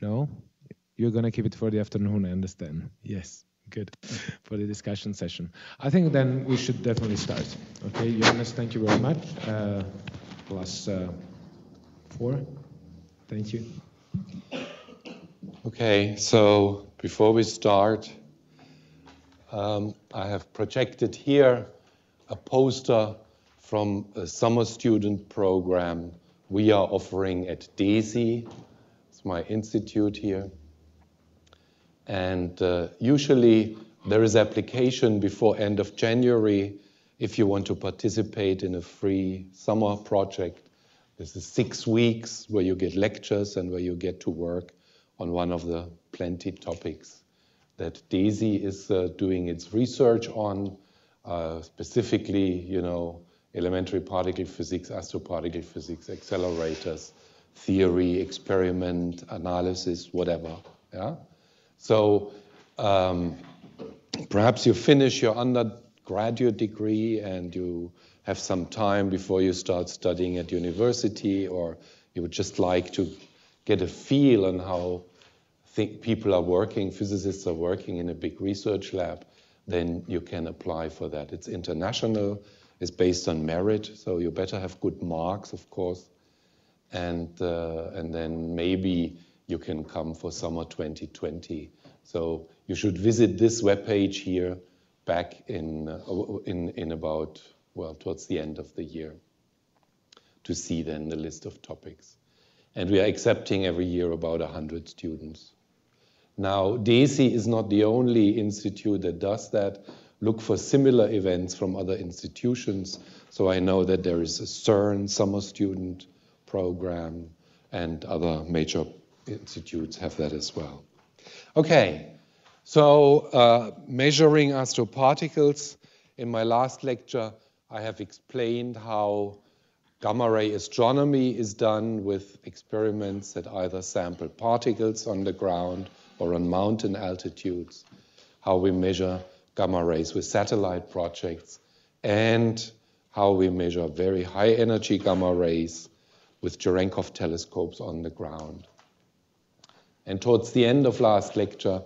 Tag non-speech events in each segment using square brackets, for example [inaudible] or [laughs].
No? You're going to keep it for the afternoon, I understand. Yes, good. for the discussion session. I think then we should definitely start. Okay, Johannes, thank you very much. Uh, plus uh, four. Thank you. Okay, so before we start, um, I have projected here a poster from a summer student program we are offering at DESY. It's my institute here. And uh, usually there is application before end of January if you want to participate in a free summer project. This is six weeks where you get lectures and where you get to work on one of the plenty topics that DESY is uh, doing its research on, uh, specifically, you know, elementary particle physics, astroparticle physics, accelerators, theory, experiment, analysis, whatever. Yeah. So um, perhaps you finish your undergraduate degree and you have some time before you start studying at university, or you would just like to get a feel on how people are working, physicists are working in a big research lab, then you can apply for that. It's international, it's based on merit, so you better have good marks, of course. And, uh, and then maybe you can come for summer 2020. So you should visit this webpage here back in, uh, in, in about, well, towards the end of the year to see then the list of topics. And we are accepting every year about 100 students. Now, DESY is not the only institute that does that. Look for similar events from other institutions. So I know that there is a CERN summer student program, and other major institutes have that as well. Okay, so uh, measuring astroparticles. In my last lecture, I have explained how gamma ray astronomy is done with experiments that either sample particles on the ground or on mountain altitudes, how we measure gamma rays with satellite projects, and how we measure very high energy gamma rays with Cherenkov telescopes on the ground. And towards the end of last lecture,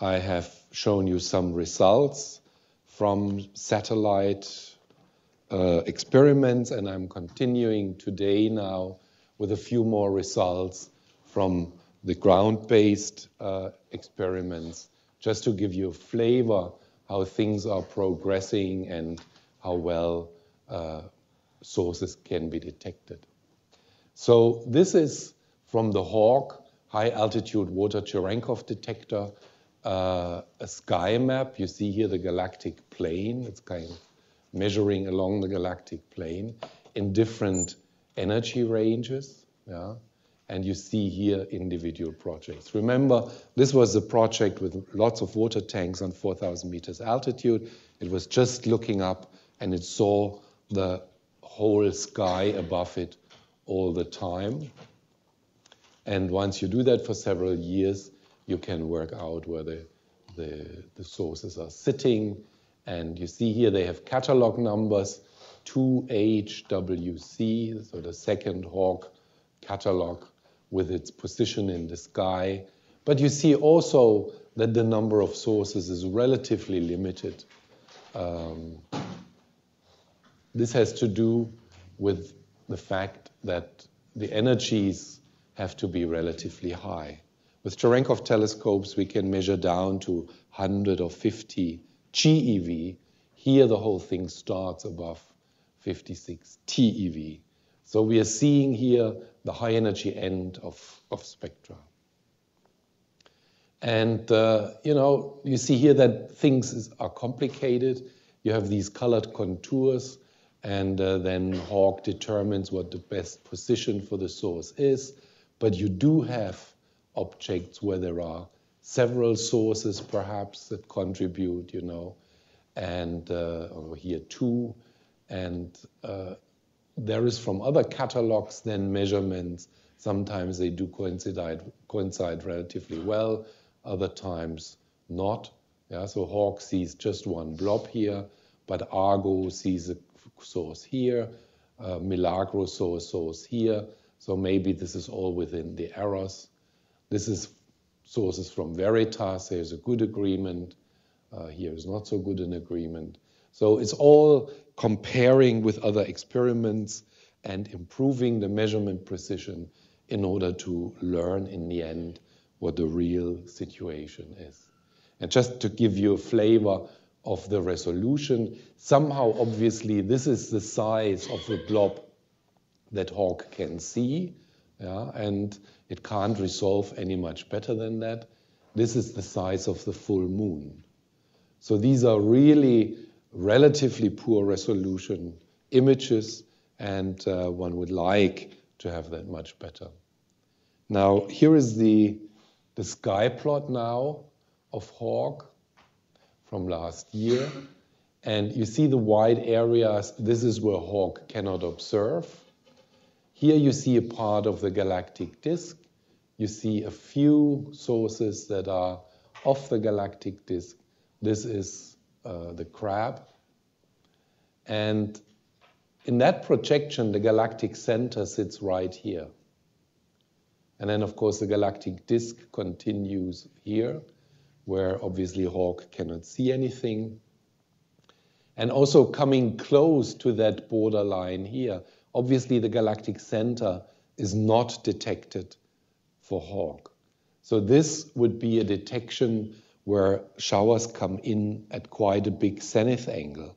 I have shown you some results from satellite uh, experiments, and I'm continuing today now with a few more results from the ground-based uh, experiments, just to give you a flavor how things are progressing and how well uh, sources can be detected. So this is from the HAWC high altitude water Cherenkov detector, uh, a sky map. You see here the galactic plane. It's kind of measuring along the galactic plane in different energy ranges. Yeah? and you see here individual projects. Remember, this was a project with lots of water tanks on 4,000 meters altitude. It was just looking up and it saw the whole sky above it all the time. And once you do that for several years, you can work out where the, the, the sources are sitting. And you see here they have catalog numbers 2HWC, so the second HAWC catalog with its position in the sky. But you see also that the number of sources is relatively limited. Um, this has to do with the fact that the energies have to be relatively high. With Cherenkov telescopes, we can measure down to 100 or 50 GeV. Here, the whole thing starts above 56 TeV. So we are seeing here the high energy end of, of spectra. And, uh, you know, you see here that things is, are complicated. You have these colored contours, and uh, then HAWC determines what the best position for the source is. But you do have objects where there are several sources, perhaps, that contribute, you know, and uh, here two. And uh, there is from other catalogs then measurements. Sometimes they do coincide, coincide relatively well, other times not. Yeah, so HAWC sees just one blob here, but Argo sees a source here, uh, Milagro source here, so maybe this is all within the errors. This is sources from Veritas. There's a good agreement. Uh, here is not so good an agreement. So it's all comparing with other experiments and improving the measurement precision in order to learn in the end what the real situation is. And just to give you a flavor of the resolution, somehow obviously this is the size of the blob that HAWC can see, yeah, and it can't resolve any much better than that. This is the size of the full moon. So these are really relatively poor resolution images, and uh, one would like to have that much better. Now, here is the, the sky plot now of HAWC from last year. And you see the wide areas. This is where HAWC cannot observe. Here you see a part of the galactic disk. You see a few sources that are off the galactic disk. This is uh, the crab. And in that projection, the galactic center sits right here. And then, of course, the galactic disk continues here, where obviously HAWC cannot see anything. And also coming close to that borderline here, obviously the galactic center is not detected for HAWC. So this would be a detection where showers come in at quite a big zenith angle.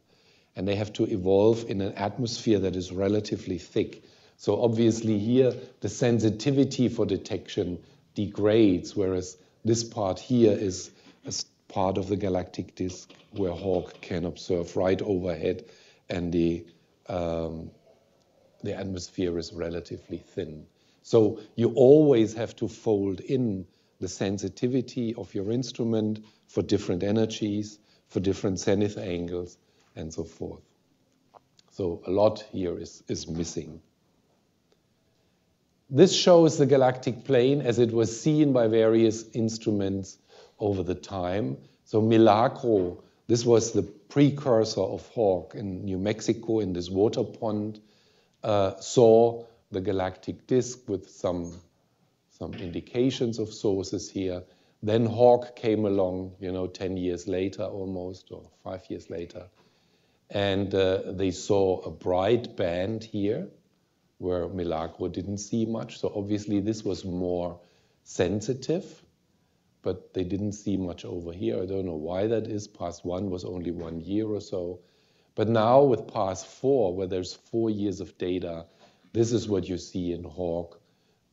And they have to evolve in an atmosphere that is relatively thick. So obviously here, the sensitivity for detection degrades, whereas this part here is a part of the galactic disk where HAWC can observe right overhead and the, um, the atmosphere is relatively thin. So you always have to fold in the sensitivity of your instrument for different energies, for different zenith angles, and so forth. So a lot here is, is missing. This shows the galactic plane as it was seen by various instruments over the time. So Milagro, this was the precursor of HAWC in New Mexico in this water pond, uh, saw the galactic disk with some, some indications of sources here. Then HAWC came along, you know, 10 years later almost, or five years later, and uh, they saw a bright band here where Milagro didn't see much. So obviously this was more sensitive, but they didn't see much over here. I don't know why that is. Pass 1 was only one year or so. But now with Pass 4, where there's four years of data, this is what you see in HAWC.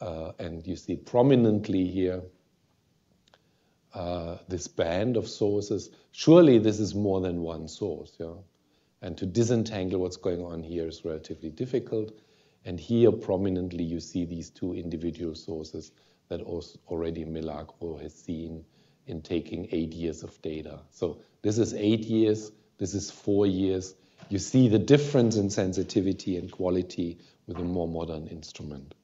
Uh, and you see prominently here uh, this band of sources. Surely this is more than one source. Yeah? And to disentangle what's going on here is relatively difficult. And here prominently you see these two individual sources that already Milagro has seen in taking eight years of data. So this is eight years, this is four years. You see the difference in sensitivity and quality with a more modern instrument.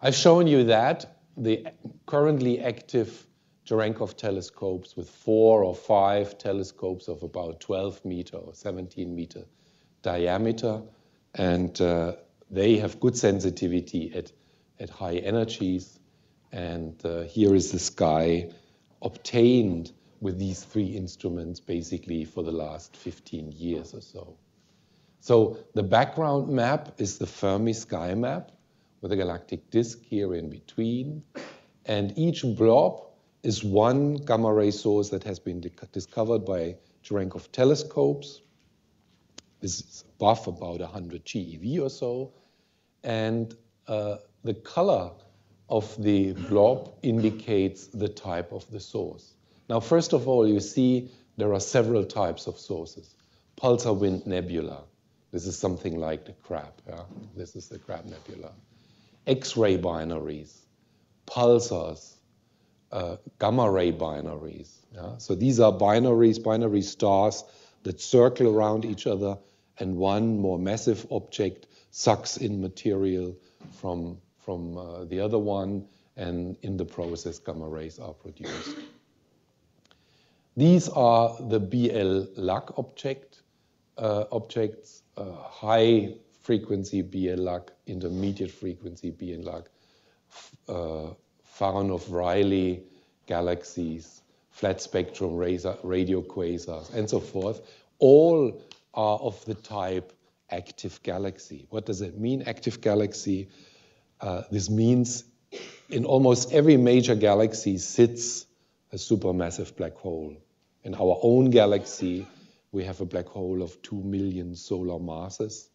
I've shown you that the currently active Cherenkov telescopes with four or five telescopes of about 12 meter or 17 meter diameter, and uh, they have good sensitivity at, at high energies. And uh, here is the sky obtained with these three instruments basically for the last 15 years or so. So the background map is the Fermi sky map with a galactic disk here in between. And each blob is one gamma ray source that has been discovered by Cherenkov telescopes. This is above about 100 GeV or so. And uh, the color of the blob indicates the type of the source. Now, first of all, you see there are several types of sources. Pulsar wind nebula. This is something like the crab. Yeah? This is the crab nebula. X-ray binaries, pulsars, uh, gamma ray binaries. Yeah? So these are binaries, binary stars that circle around each other, and one more massive object sucks in material from, from uh, the other one, and in the process, gamma rays are produced. These are the BL Lac object, uh, objects, uh, high frequency BL Lac, intermediate frequency BL Lac, uh, Fanaroff-Riley galaxies, flat spectrum radio quasars, and so forth, all are of the type active galaxy. What does it mean, active galaxy? Uh, this means in almost every major galaxy sits a supermassive black hole. In our own galaxy, we have a black hole of 2 million solar masses,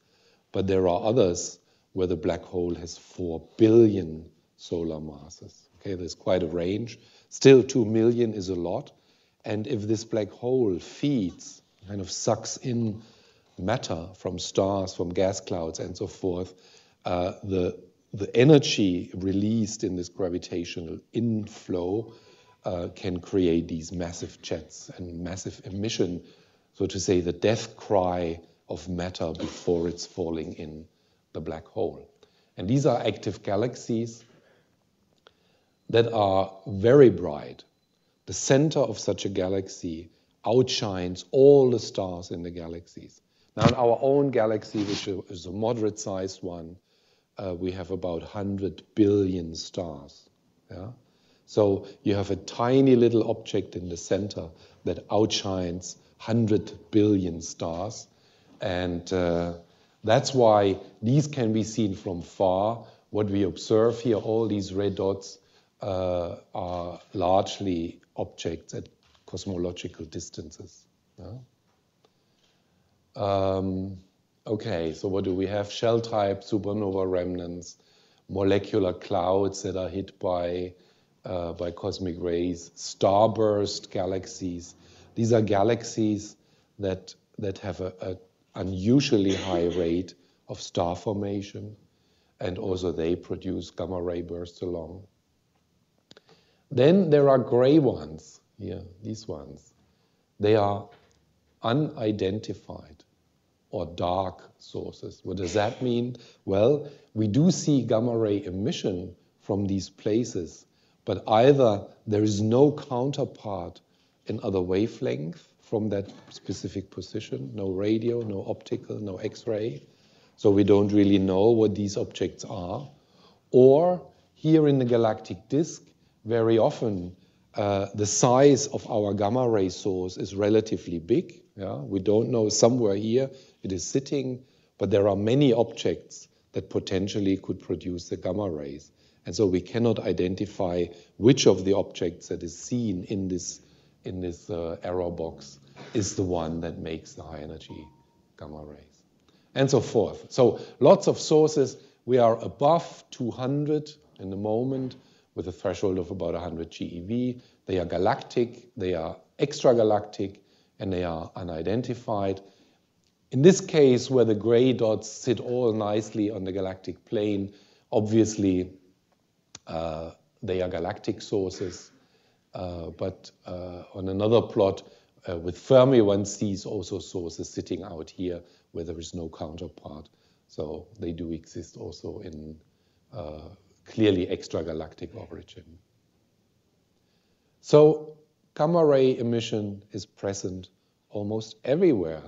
but there are others where the black hole has 4 billion solar masses. Okay, there's quite a range. Still, 2 million is a lot. And if this black hole feeds, kind of sucks in matter from stars, from gas clouds, and so forth, uh, the, the energy released in this gravitational inflow uh, can create these massive jets and massive emission, so to say, the death cry of matter before it's falling in the black hole. And these are active galaxies that are very bright. The center of such a galaxy outshines all the stars in the galaxies. Now, in our own galaxy, which is a moderate sized one, uh, we have about 100 billion stars. Yeah? So you have a tiny little object in the center that outshines 100 billion stars. And uh, that's why these can be seen from far. What we observe here, all these red dots, uh, are largely objects at cosmological distances. Yeah? Um, okay, so what do we have? Shell type supernova remnants, molecular clouds that are hit by, uh, by cosmic rays, starburst galaxies. These are galaxies that, that have an unusually high rate of star formation, and also they produce gamma ray bursts along. Then there are gray ones here, these ones. They are unidentified or dark sources. What does that mean? Well, we do see gamma ray emission from these places, but either there is no counterpart in other wavelength from that specific position, no radio, no optical, no X-ray, so we don't really know what these objects are, or here in the galactic disk, very often uh, the size of our gamma ray source is relatively big. Yeah? We don't know somewhere here it is sitting, but there are many objects that potentially could produce the gamma rays. And so we cannot identify which of the objects that is seen in this, in this uh, error box is the one that makes the high energy gamma rays. And so forth. So lots of sources. We are above 200 in the moment with a threshold of about 100 GeV. They are galactic, they are extragalactic, and they are unidentified. In this case, where the gray dots sit all nicely on the galactic plane, obviously uh, they are galactic sources. Uh, but uh, on another plot uh, with Fermi, one sees also sources sitting out here where there is no counterpart. So they do exist also in uh, clearly extragalactic origin. So gamma ray emission is present almost everywhere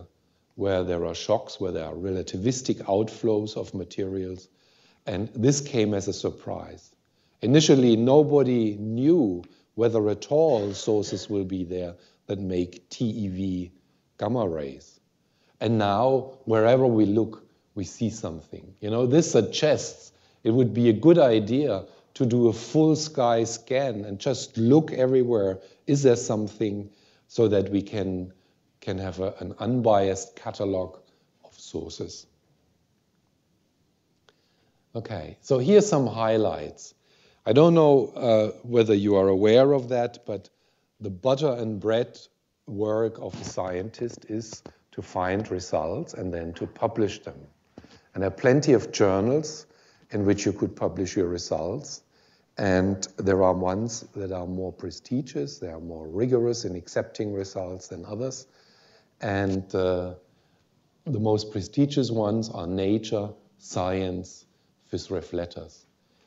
where there are shocks, where there are relativistic outflows of materials. And this came as a surprise. Initially, nobody knew whether at all sources will be there that make TeV gamma rays. And now, wherever we look, we see something. You know, this suggests it would be a good idea to do a full sky scan and just look everywhere. Is there something so that we can, can have a, an unbiased catalog of sources? Okay, so here's some highlights. I don't know uh, whether you are aware of that, but the butter and bread work of a scientist is to find results and then to publish them. And there are plenty of journals in which you could publish your results. And there are ones that are more prestigious, they are more rigorous in accepting results than others. And uh, the most prestigious ones are Nature, Science, PhysRev Letters.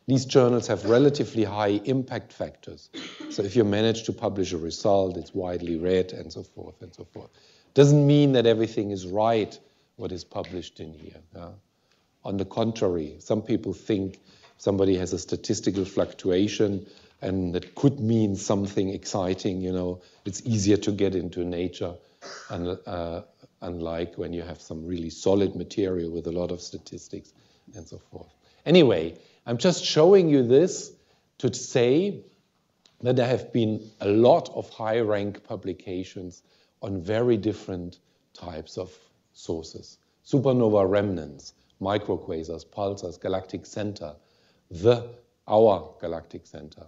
These journals have relatively high impact factors. So if you manage to publish a result, it's widely read and so forth and so forth. Doesn't mean that everything is right what is published in here. Yeah? On the contrary, some people think somebody has a statistical fluctuation and that could mean something exciting, you know, it's easier to get into nature, and, uh, unlike when you have some really solid material with a lot of statistics and so forth. Anyway, I'm just showing you this to say that there have been a lot of high rank publications on very different types of sources. Supernova remnants, microquasars, pulsars, galactic center, the our galactic center,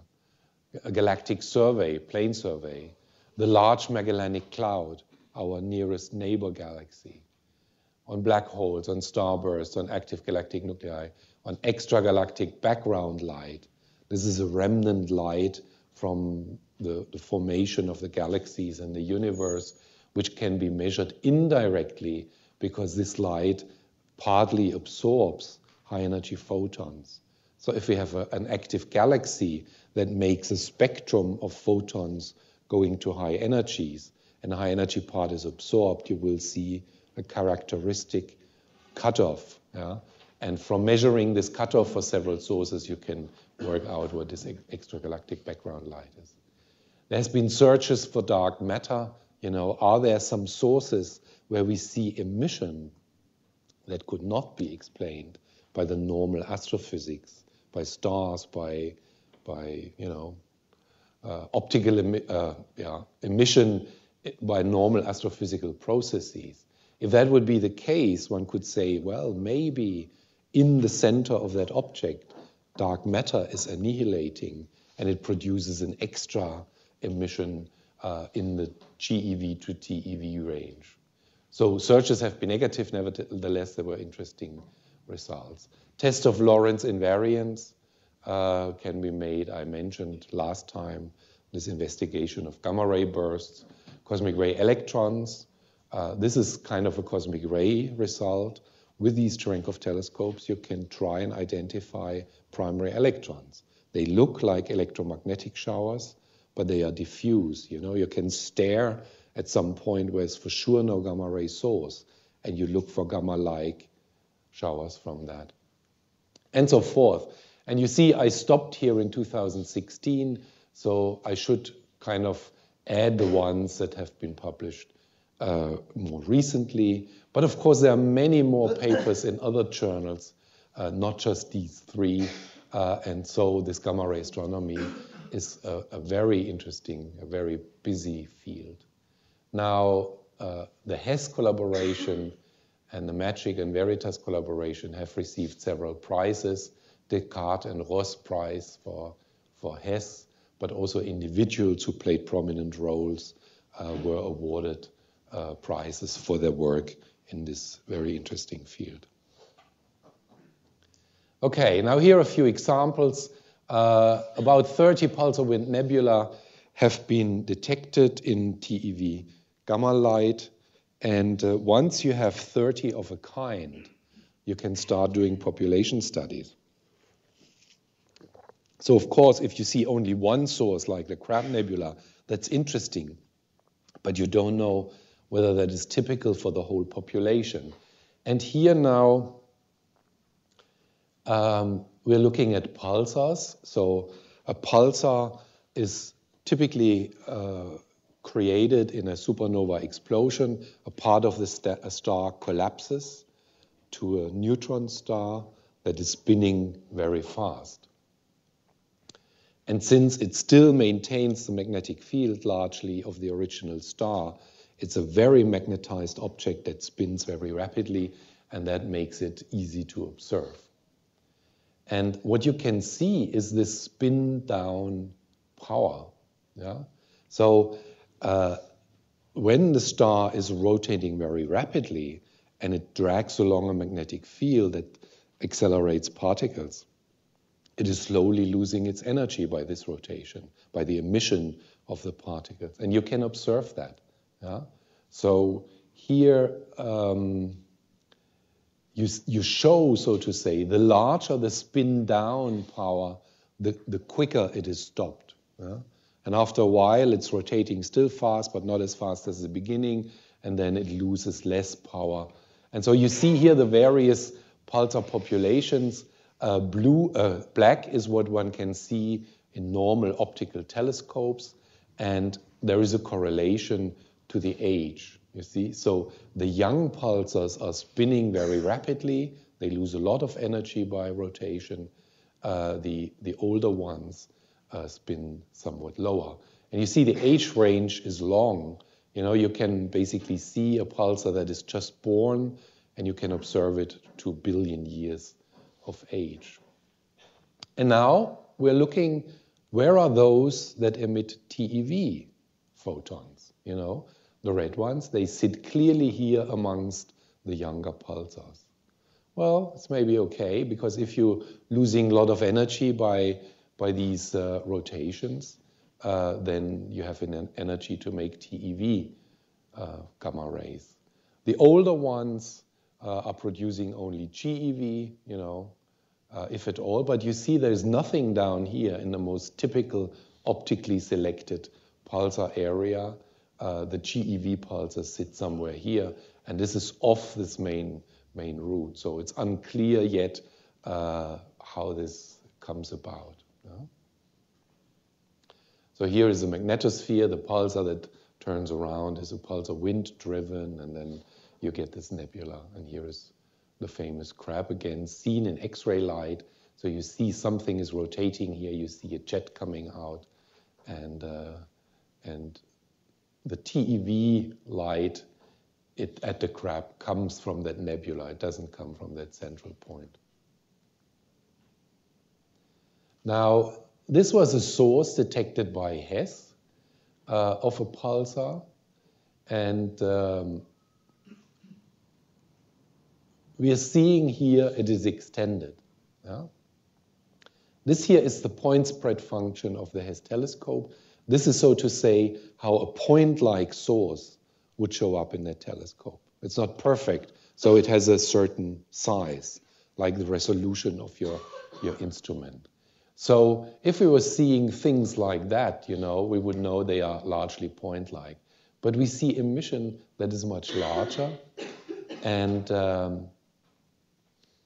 a galactic survey, plane survey, the Large Magellanic Cloud, our nearest neighbor galaxy, on black holes, on starbursts, on active galactic nuclei, on extragalactic background light. This is a remnant light from the, the, formation of the galaxies and the universe, which can be measured indirectly because this light partly absorbs high energy photons. So if we have a, an active galaxy that makes a spectrum of photons going to high energies, and the high energy part is absorbed, you will see a characteristic cutoff. Yeah? And from measuring this cutoff for several sources, you can work out what this extragalactic background light is. There's been searches for dark matter. You know, are there some sources where we see emission that could not be explained by the normal astrophysics, by stars, by, by you know, uh, optical emi uh, yeah, emission by normal astrophysical processes. If that would be the case, one could say, well, maybe in the center of that object, dark matter is annihilating and it produces an extra emission uh, in the GeV to TeV range. So searches have been negative, nevertheless, there were interesting results. Test of Lorentz invariance uh, can be made. I mentioned last time this investigation of gamma ray bursts, cosmic ray electrons, uh, this is kind of a cosmic ray result. With these Cherenkov telescopes, you can try and identify primary electrons. They look like electromagnetic showers, but they are diffuse. You know, you can stare at some point where it's for sure no gamma ray source, and you look for gamma-like showers from that, and so forth. And you see, I stopped here in 2016, so I should kind of add the ones that have been published uh, more recently. But of course, there are many more [coughs] papers in other journals, uh, not just these three. Uh, and so this gamma ray astronomy is a, a, very interesting, a very busy field. Now, uh, the HESS collaboration and the MAGIC and Veritas collaboration have received several prizes, Descartes and Rossi Prize for, for HESS, but also individuals who played prominent roles uh, were awarded uh, prizes for their work in this very interesting field. Okay, now here are a few examples. Uh, about 30 pulsar wind nebula have been detected in TeV gamma light. And uh, once you have 30 of a kind, you can start doing population studies. So, of course, if you see only one source like the Crab Nebula, that's interesting, but you don't know whether that is typical for the whole population. And here now, um, we're looking at pulsars. So a pulsar is typically uh, created in a supernova explosion. A part of the star collapses to a neutron star that is spinning very fast. And since it still maintains the magnetic field largely of the original star, it's a very magnetized object that spins very rapidly, and that makes it easy to observe. And what you can see is this spin down power. Yeah? So uh, when the star is rotating very rapidly and it drags along a magnetic field that accelerates particles, it is slowly losing its energy by this rotation, by the emission of the particles. And you can observe that. Yeah? So here um, you, you show, so to say, the larger the spin down power, the, the quicker it is stopped. Yeah? And after a while, it's rotating still fast, but not as fast as the beginning, and then it loses less power. And so you see here the various pulsar populations. Uh, blue, uh, black is what one can see in normal optical telescopes, and there is a correlation to the age. You see, so the young pulsars are spinning very rapidly. They lose a lot of energy by rotation. Uh, the the older ones uh, spin somewhat lower, and you see the age range is long. You know, you can basically see a pulsar that is just born, and you can observe it to a billion years of age. And now we're looking where are those that emit TeV photons? You know, the red ones, they sit clearly here amongst the younger pulsars. Well, it's maybe okay because if you're losing a lot of energy by, by these uh, rotations, uh, then you have an energy to make TeV uh, gamma rays. The older ones uh, are producing only GeV, you know, uh, if at all. But you see there's nothing down here in the most typical optically selected pulsar area. The GeV pulsar sits somewhere here, and this is off this main, main route. So it's unclear yet uh, how this comes about. So here is the magnetosphere, the pulsar that turns around is a pulsar wind driven, and then you get this nebula. And here is the famous crab again, seen in X-ray light. So you see something is rotating here, you see a jet coming out, and, uh, and the TeV light it, at the crab comes from that nebula. It doesn't come from that central point. Now, this was a source detected by Hess uh, of a pulsar, and um, we are seeing here it is extended. Yeah? This here is the point spread function of the Hess telescope. This is, so to say, how a point-like source would show up in that telescope. It's not perfect, so it has a certain size, like the resolution of your, your instrument. So if we were seeing things like that, you know, we would know they are largely point-like. But we see emission that is much larger, and um,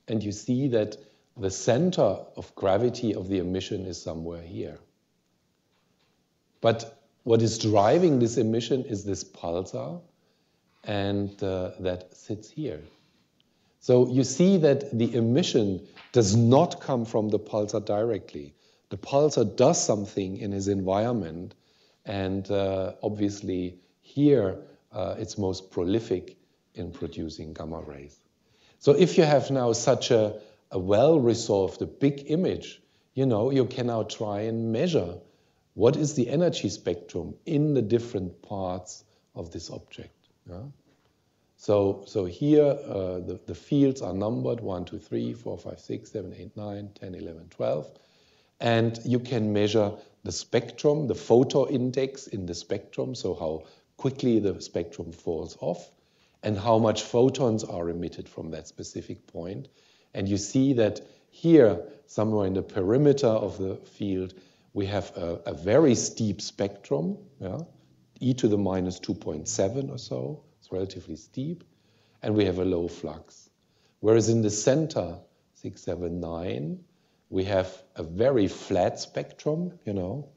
and you see that the center of gravity of the emission is somewhere here. But what is driving this emission is this pulsar, and uh, that sits here. So you see that the emission does not come from the pulsar directly. The pulsar does something in his environment, and uh, obviously here uh, it's most prolific in producing gamma rays. So if you have now such a, a well-resolved, a big image, you know, you can now try and measure what is the energy spectrum in the different parts of this object. Yeah? So, so here uh, the, the fields are numbered 1, 2, 3, 4, 5, 6, 7, 8, 9, 10, 11, 12. And you can measure the spectrum, the photo index in the spectrum, so how quickly the spectrum falls off and how much photons are emitted from that specific point. And you see that here, somewhere in the perimeter of the field, we have a, a very steep spectrum, yeah? e to the minus 2.7 or so. Relatively steep. And we have a low flux. Whereas in the center, 679, we have a very flat spectrum, you know,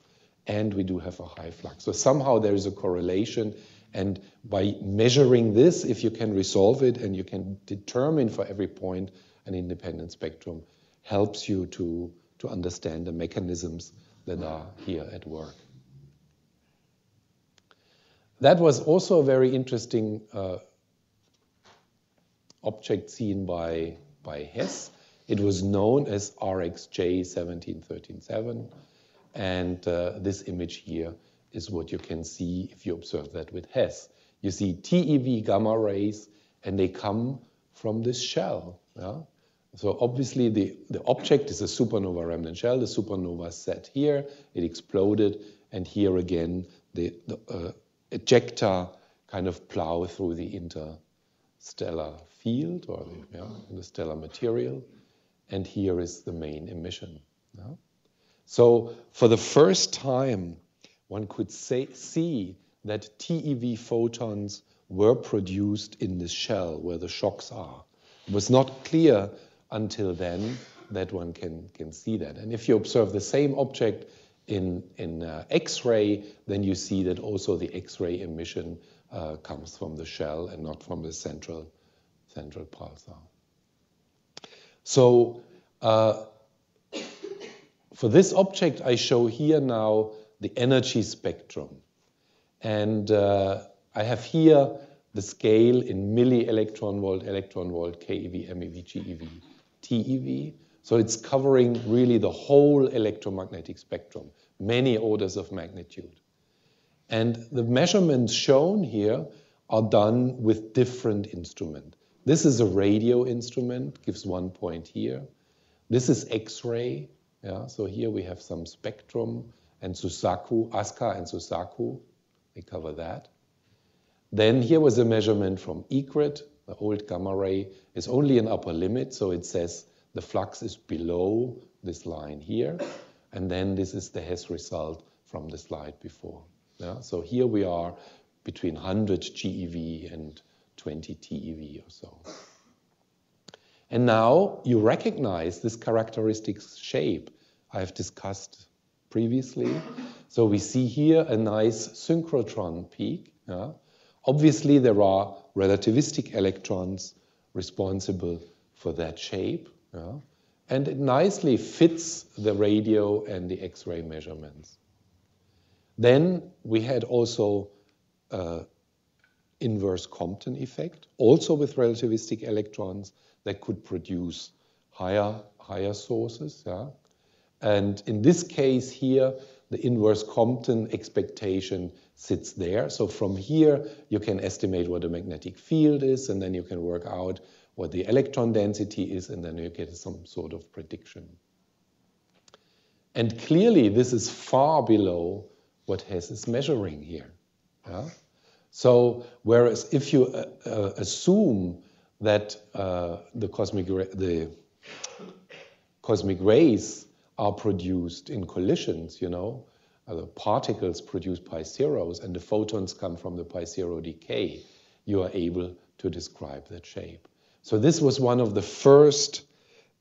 and we do have a high flux. So somehow there is a correlation and by measuring this, if you can resolve it and you can determine for every point an independent spectrum, helps you to, to understand the mechanisms that are here at work. That was also a very interesting uh, object seen by, by Hess. It was known as RxJ 17137, and uh, this image here is what you can see if you observe that with Hess. You see TeV gamma rays, and they come from this shell. Yeah? So obviously the, the object is a supernova remnant shell. The supernova set here, it exploded, and here again the, the uh, ejecta kind of plow through the interstellar field or the, yeah, material, and here is the main emission. Yeah? So for the first time, one could say, see that TeV photons were produced in this shell where the shocks are. It was not clear until then that one can, can see that. And if you observe the same object in, in uh, X-ray, then you see that also the X-ray emission uh, comes from the shell and not from the central, central pulsar. So uh, for this object, I show here now the energy spectrum. And uh, I have here the scale in milli electron volt, electron volt, keV, meV, GeV, TeV. So it's covering really the whole electromagnetic spectrum, many orders of magnitude. And the measurements shown here are done with different instruments. This is a radio instrument, gives one point here. This is X-ray. Yeah, so here we have some spectrum and Suzaku, ASCA and Suzaku. We cover that. Then here was a measurement from EGRET. The old gamma ray is only an upper limit, so it says the flux is below this line here. And then this is the Hess result from the slide before. Yeah? So here we are between 100 GeV and 20 TeV or so. And now you recognize this characteristic shape I've discussed previously. So we see here a nice synchrotron peak. Yeah? Obviously, there are relativistic electrons responsible for that shape. Yeah? And it nicely fits the radio and the X-ray measurements. Then we had also uh, inverse Compton effect, also with relativistic electrons that could produce higher, higher sources. Yeah? And in this case here, the inverse Compton expectation sits there. So from here, you can estimate what the magnetic field is, and then you can work out what the electron density is, and then you get some sort of prediction. And clearly, this is far below what Hess is measuring here. Yeah? So, whereas if you uh, uh, assume that uh, the, cosmic the cosmic rays are produced in collisions, you know, uh, the particles produce pi zeros and the photons come from the pi zero decay, you are able to describe that shape. So this was one of the first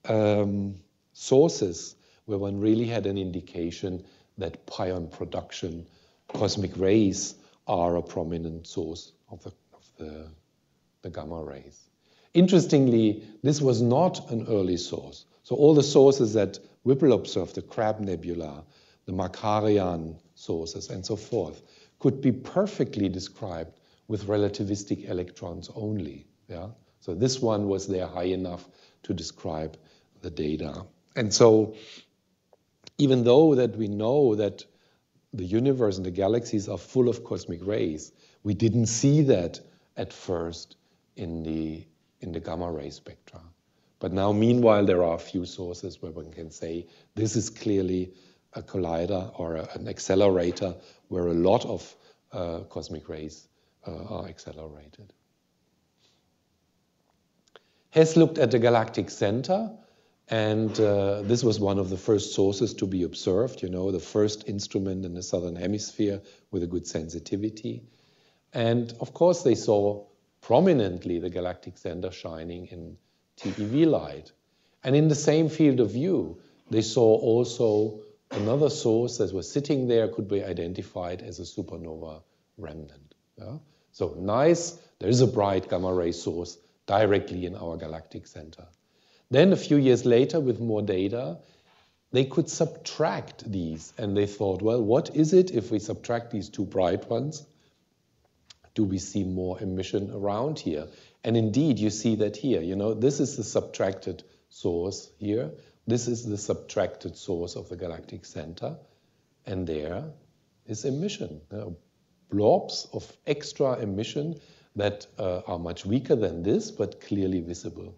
um, sources where one really had an indication that pion production, cosmic rays, are a prominent source of the, of the, the gamma rays. Interestingly, this was not an early source. So all the sources that Whipple observed, the Crab Nebula, the Markarian sources, and so forth, could be perfectly described with relativistic electrons only. Yeah? So this one was there high enough to describe the data. And so even though that we know that the universe and the galaxies are full of cosmic rays. We didn't see that at first in the, in the gamma ray spectra. But now, meanwhile, there are a few sources where one can say this is clearly a collider or a, an accelerator where a lot of uh, cosmic rays uh, are accelerated. Hess looked at the galactic center and uh, this was one of the first sources to be observed, you know, the first instrument in the southern hemisphere with a good sensitivity. And of course, they saw prominently the galactic center shining in TeV light. And in the same field of view, they saw also another source that was sitting there could be identified as a supernova remnant. Yeah? So nice, there is a bright gamma ray source directly in our galactic center. Then a few years later, with more data, they could subtract these. And they thought, well, what is it if we subtract these two bright ones? Do we see more emission around here? And indeed, you see that here. You know, this is the subtracted source here. This is the subtracted source of the galactic center. And there is emission. There are blobs of extra emission that uh, are much weaker than this, but clearly visible.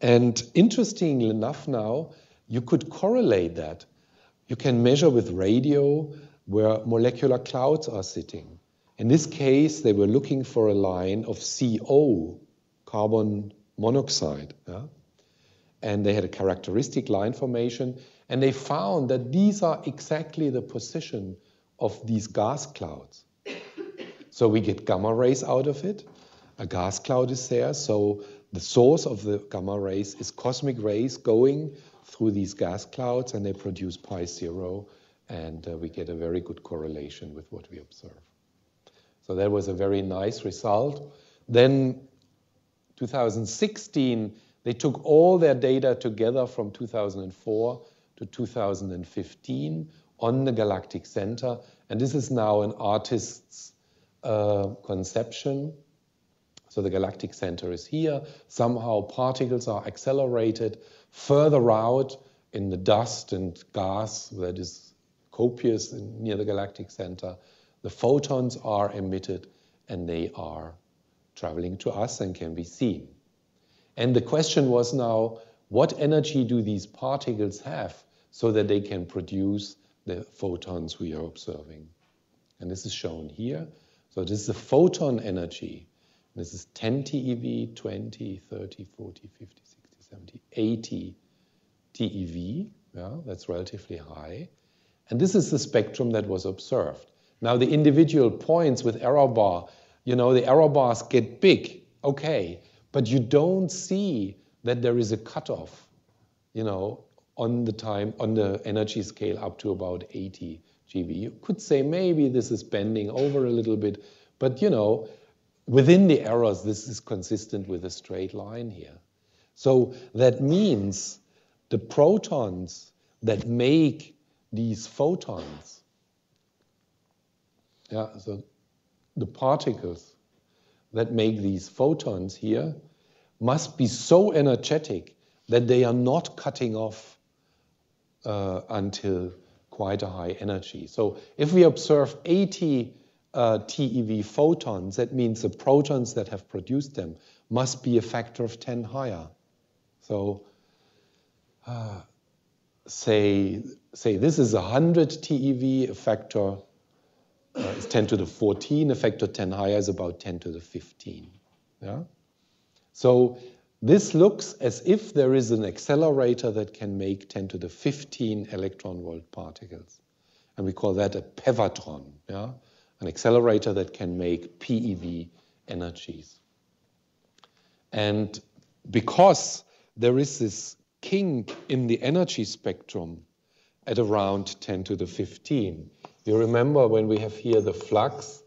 And interestingly enough, now you could correlate that. You can measure with radio where molecular clouds are sitting. In this case, they were looking for a line of CO, carbon monoxide. Yeah? And they had a characteristic line formation, and they found that these are exactly the position of these gas clouds. So we get gamma rays out of it. A gas cloud is there, so the source of the gamma rays is cosmic rays going through these gas clouds and they produce pi zero and uh, we get a very good correlation with what we observe. So that was a very nice result. Then 2016, they took all their data together from 2004 to 2015 on the galactic center. And this is now an artist's uh, conception. So the galactic center is here. Somehow particles are accelerated further out in the dust and gas that is copious near the galactic center. The photons are emitted and they are traveling to us and can be seen. And the question was now, what energy do these particles have so that they can produce the photons we are observing? And this is shown here. So this is the photon energy. This is 10 TeV, 20, 30, 40, 50, 60, 70, 80 TeV. Yeah, that's relatively high. And this is the spectrum that was observed. Now the individual points with error bar, you know, the error bars get big, okay, but you don't see that there is a cutoff, you know, on the time, on the energy scale up to about 80 GeV. You could say maybe this is bending over a little bit, but you know, within the errors, this is consistent with a straight line here. So that means the protons that make these photons, yeah, so the particles that make these photons here must be so energetic that they are not cutting off uh, until quite a high energy. So if we observe 80 uh, TeV photons, that means the protons that have produced them must be a factor of 10 higher. So uh, say, say this is 100 TeV, a factor uh, is 10 to the 14, a factor 10 higher is about 10 to the 15. Yeah? So this looks as if there is an accelerator that can make 10 to the 15 electron volt particles. And we call that a pevatron, yeah? an accelerator that can make PeV energies. And because there is this kink in the energy spectrum at around 10 to the 15. You remember when we have here the flux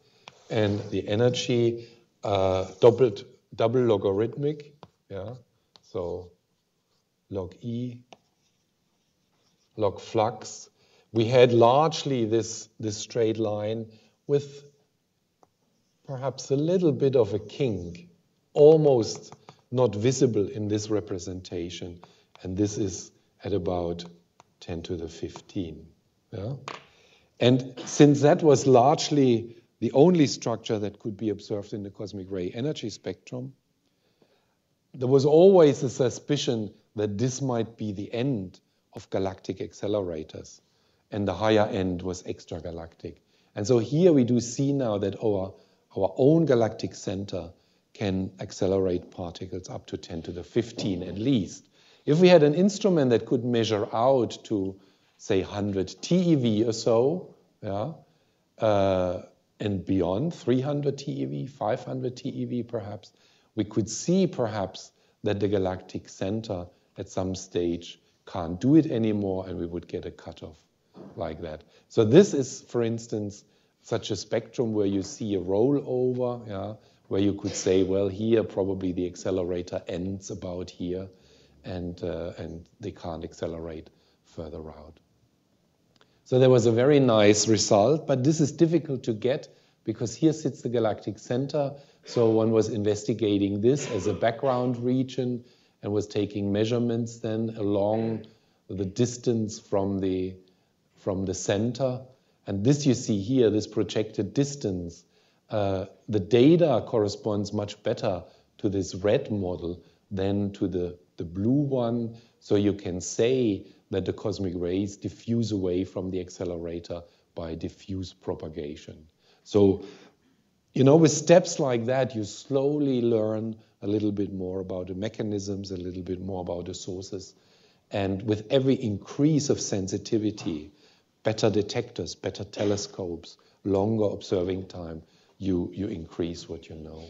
and the energy uh, doubled, double logarithmic, yeah? So log E, log flux. We had largely this, this straight line with perhaps a little bit of a kink, almost not visible in this representation and this is at about 10 to the 15. Yeah? And since that was largely the only structure that could be observed in the cosmic ray energy spectrum, there was always a suspicion that this might be the end of galactic accelerators, and the higher end was extragalactic. And so here we do see now that our, our own galactic center can accelerate particles up to 10 to the 15 at least. If we had an instrument that could measure out to, say, 100 TeV or so, yeah, uh, and beyond, 300 TeV, 500 TeV perhaps, we could see perhaps that the galactic center at some stage can't do it anymore and we would get a cutoff like that. So this is, for instance, such a spectrum where you see a rollover, yeah, where you could say, well, here probably the accelerator ends about here and, uh, and they can't accelerate further out. So there was a very nice result, but this is difficult to get because here sits the galactic center. So one was investigating this as a background region and was taking measurements then along the distance from the, from the center. And this you see here, this projected distance, uh, the data corresponds much better to this red model than to the the blue one, so you can say that the cosmic rays diffuse away from the accelerator by diffuse propagation. So, you know, with steps like that, you slowly learn a little bit more about the mechanisms, a little bit more about the sources. And with every increase of sensitivity, better detectors, better telescopes, longer observing time, you, you increase what you know.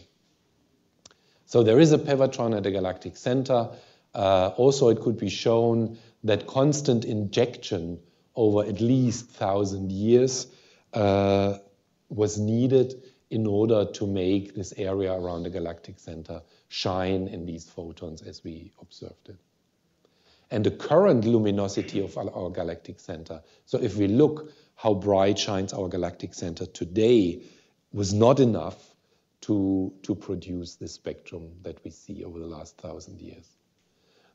So there is a pevatron at the galactic center. Uh, also, it could be shown that constant injection over at least 1,000 years uh, was needed in order to make this area around the galactic center shine in these photons as we observed it. And the current luminosity of our galactic center, so if we look how bright shines our galactic center today, was not enough to, to produce the spectrum that we see over the last thousand years.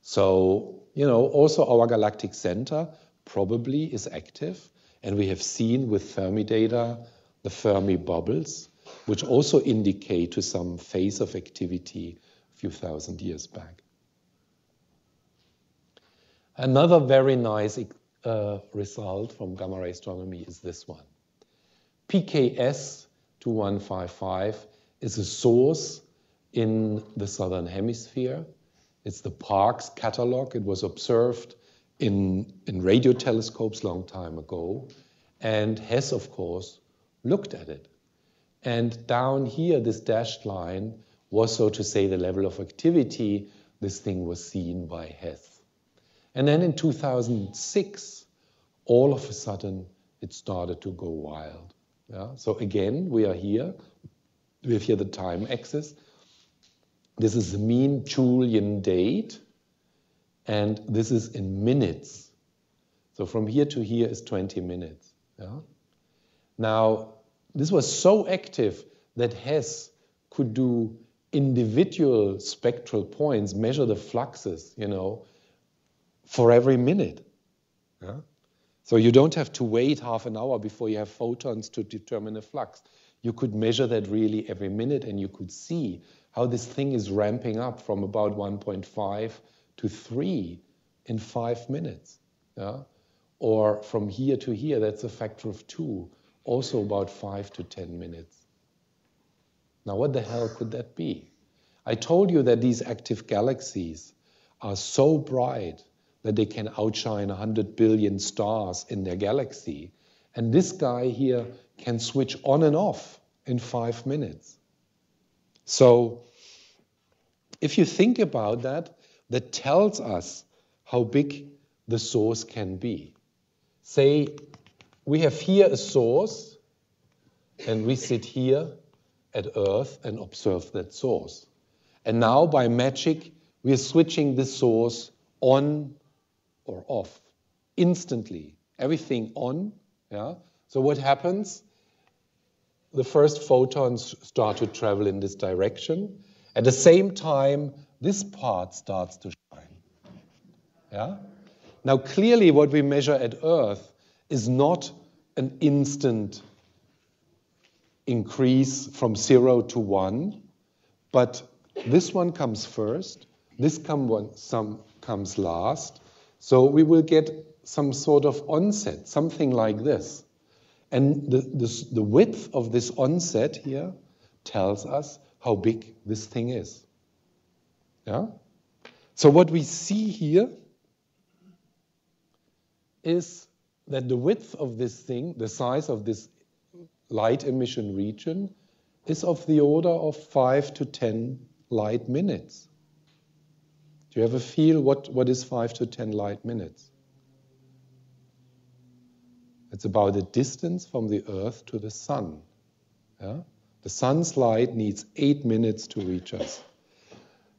So, you know, also our galactic center probably is active, and we have seen with Fermi data the Fermi bubbles, which also indicate to some phase of activity a few thousand years back. Another very nice uh, result from gamma ray astronomy is this one. PKS 2155 is a source in the southern hemisphere. It's the Parkes catalog. It was observed in, in radio telescopes long time ago. And Hess, of course, looked at it. And down here, this dashed line was, so to say, the level of activity this thing was seen by Hess. And then in 2006, all of a sudden, it started to go wild. Yeah? So again, we are here. We have here the time axis. This is the mean Julian date, and this is in minutes. So from here to here is 20 minutes. Yeah? Now, this was so active that Hess could do individual spectral points, measure the fluxes, you know, for every minute. Yeah? So you don't have to wait half an hour before you have photons to determine a flux. You could measure that really every minute and you could see how this thing is ramping up from about 1.5 to 3 in five minutes. Yeah? Or from here to here, that's a factor of 2, also about 5 to 10 minutes. Now, what the hell could that be? I told you that these active galaxies are so bright that they can outshine 100 billion stars in their galaxy. And this guy here can switch on and off in five minutes. So, if you think about that, that tells us how big the source can be. Say, we have here a source, and we sit here at Earth and observe that source. And now, by magic, we are switching the source on or off instantly. Everything on. Yeah. So what happens? The first photons start to travel in this direction. At the same time, this part starts to shine. Yeah. Now, clearly, what we measure at Earth is not an instant increase from zero to one, but this one comes first, this come one, some comes last, so we will get some sort of onset, something like this. And the, this, the width of this onset here tells us how big this thing is. Yeah? So what we see here is that the width of this thing, the size of this light emission region, is of the order of 5 to 10 light minutes. Do you ever feel what, what is 5 to 10 light minutes? It's about the distance from the Earth to the Sun. Yeah? The Sun's light needs 8 minutes to reach us.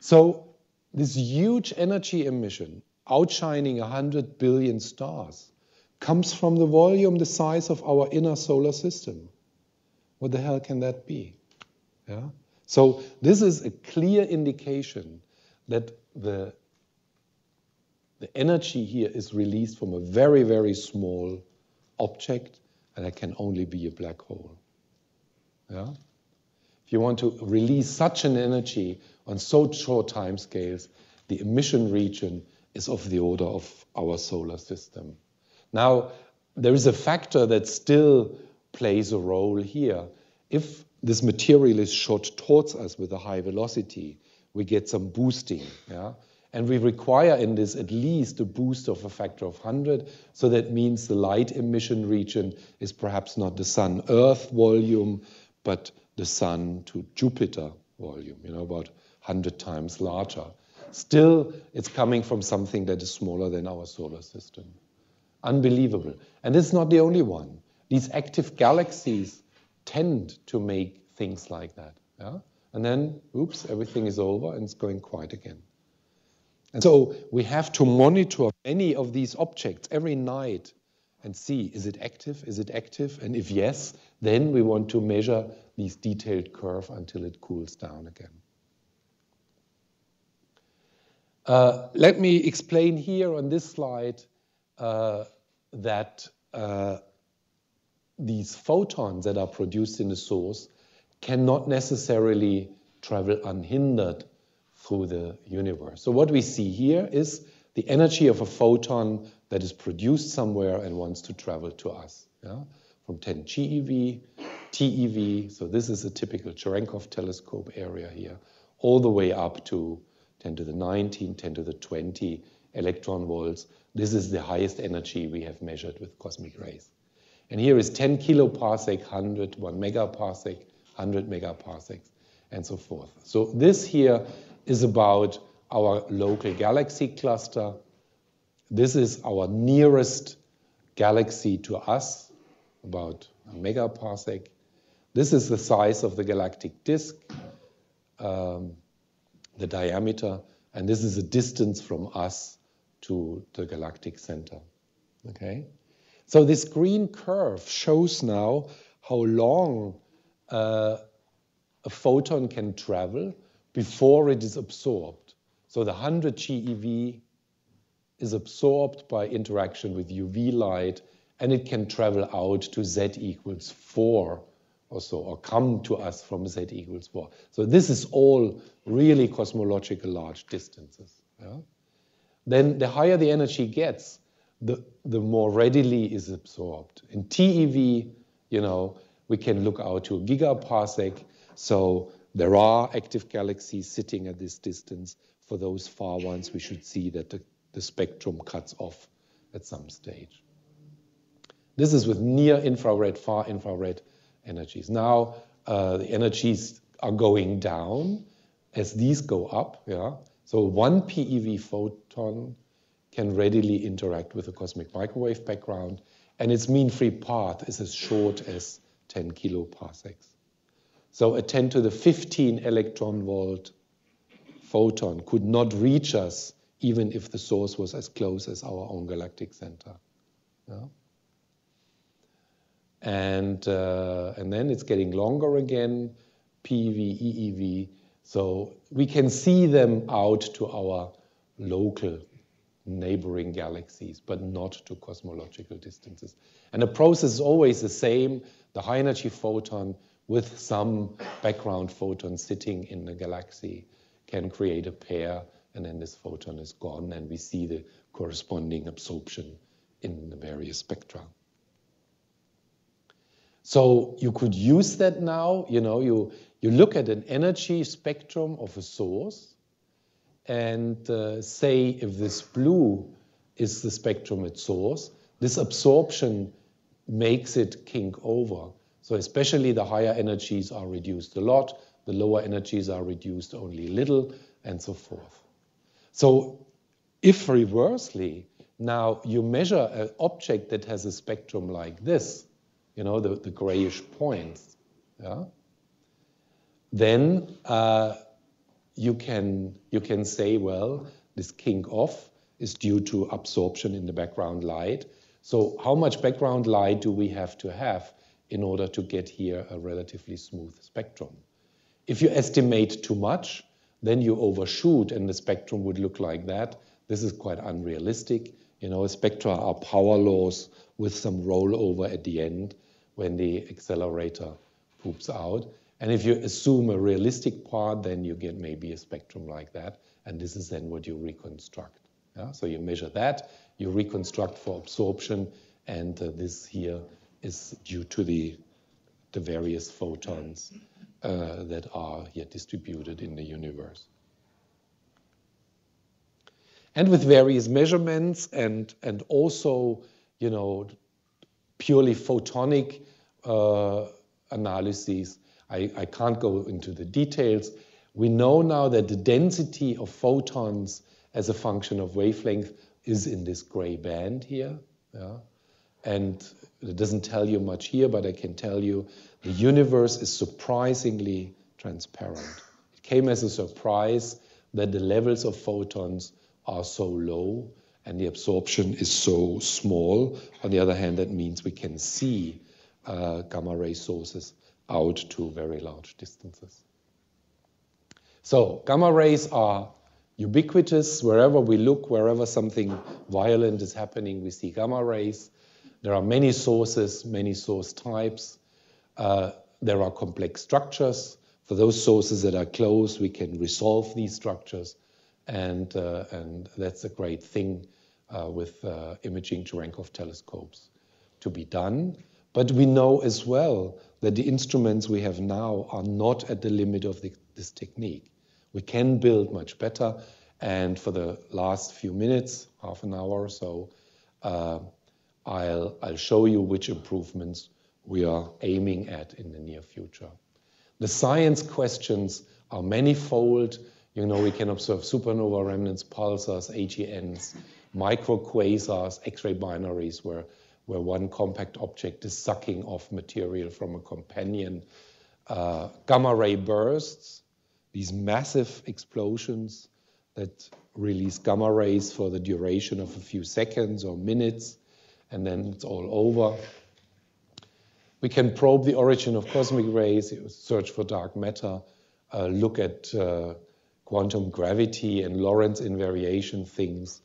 So, this huge energy emission, outshining 100 billion stars, comes from the volume the size of our inner solar system. What the hell can that be? Yeah? So, this is a clear indication that the, the energy here is released from a very, very small object, and it can only be a black hole. Yeah? If you want to release such an energy on so short time scales, the emission region is of the order of our solar system. Now, there is a factor that still plays a role here. If this material is shot towards us with a high velocity, we get some boosting. Yeah? And we require in this at least a boost of a factor of 100. So that means the light emission region is perhaps not the Sun Earth volume, but the Sun to Jupiter volume, you know, about 100 times larger. Still, it's coming from something that is smaller than our solar system. Unbelievable. And it's not the only one. These active galaxies tend to make things like that. Yeah? And then, oops, everything is over and it's going quiet again. And so we have to monitor many of these objects every night and see, is it active, is it active? And if yes, then we want to measure these detailed curve until it cools down again. Uh, let me explain here on this slide uh, that uh, these photons that are produced in the source cannot necessarily travel unhindered through the universe. So what we see here is the energy of a photon that is produced somewhere and wants to travel to us. Yeah? From 10 GeV, TeV, so this is a typical Cherenkov telescope area here, all the way up to 10 to the 19, 10 to the 20 electron volts. This is the highest energy we have measured with cosmic rays. And here is 10 kiloparsec, 100, 1 megaparsec, 100 megaparsecs, and so forth. So this here is about our local galaxy cluster. This is our nearest galaxy to us, about a megaparsec. This is the size of the galactic disk, um, the diameter, and this is the distance from us to the galactic center. Okay? So this green curve shows now how long uh, a photon can travel before it is absorbed. So the 100 GeV is absorbed by interaction with UV light, and it can travel out to Z equals 4 or so, or come to us from Z equals 4. So this is all really cosmological large distances. Yeah? Then the higher the energy gets, the, the more readily is absorbed. In TeV, you know, we can look out to a gigaparsec. So there are active galaxies sitting at this distance. For those far ones, we should see that the, the spectrum cuts off at some stage. This is with near infrared, far infrared energies. Now, uh, the energies are going down as these go up. Yeah? So one PeV photon can readily interact with the cosmic microwave background, and its mean free path is as short as 10 kiloparsecs. So a 10 to the 15 electron volt photon could not reach us even if the source was as close as our own galactic center. Yeah? And, uh, and then it's getting longer again, PeV, EeV. So we can see them out to our local neighboring galaxies, but not to cosmological distances. And the process is always the same. The high energy photon with some background photon sitting in the galaxy can create a pair, and then this photon is gone, and we see the corresponding absorption in the various spectra. So you could use that now, you know, you, you look at an energy spectrum of a source, and uh, say if this blue is the spectrum at source, this absorption makes it kink over. So especially the higher energies are reduced a lot, the lower energies are reduced only little, and so forth. So if reversely, now you measure an object that has a spectrum like this, you know, the, the grayish points, yeah, then uh, you can, you can say, well, this kink off is due to absorption in the background light. So how much background light do we have to have in order to get here a relatively smooth spectrum? If you estimate too much, then you overshoot and the spectrum would look like that. This is quite unrealistic. You know, spectra are power laws with some rollover at the end when the accelerator poops out. And if you assume a realistic part, then you get maybe a spectrum like that. And this is then what you reconstruct. Yeah? So you measure that, you reconstruct for absorption, and uh, this here is due to the, the various photons uh, that are here distributed in the universe. And with various measurements and, and also, you know, purely photonic uh, analyses, I, I can't go into the details. We know now that the density of photons as a function of wavelength is in this gray band here. Yeah? And it doesn't tell you much here, but I can tell you the universe is surprisingly transparent. It came as a surprise that the levels of photons are so low and the absorption is so small. On the other hand, that means we can see uh, gamma ray sources out to very large distances. So gamma rays are ubiquitous. Wherever we look, wherever something violent is happening, we see gamma rays. There are many sources, many source types. Uh, there are complex structures. For those sources that are close, we can resolve these structures. And, uh, and that's a great thing uh, with uh, imaging Cherenkov telescopes to be done. But we know as well that the instruments we have now are not at the limit of the, this technique. We can build much better. And for the last few minutes, half an hour or so, uh, I'll, I'll show you which improvements we are aiming at in the near future. The science questions are manifold. You know, we can observe supernova remnants, pulsars, AGNs, microquasars, X-ray binaries, where, where one compact object is sucking off material from a companion. Uh, gamma ray bursts, these massive explosions that release gamma rays for the duration of a few seconds or minutes, and then it's all over. We can probe the origin of cosmic rays, search for dark matter, uh, look at uh, quantum gravity and Lorentz invariation things,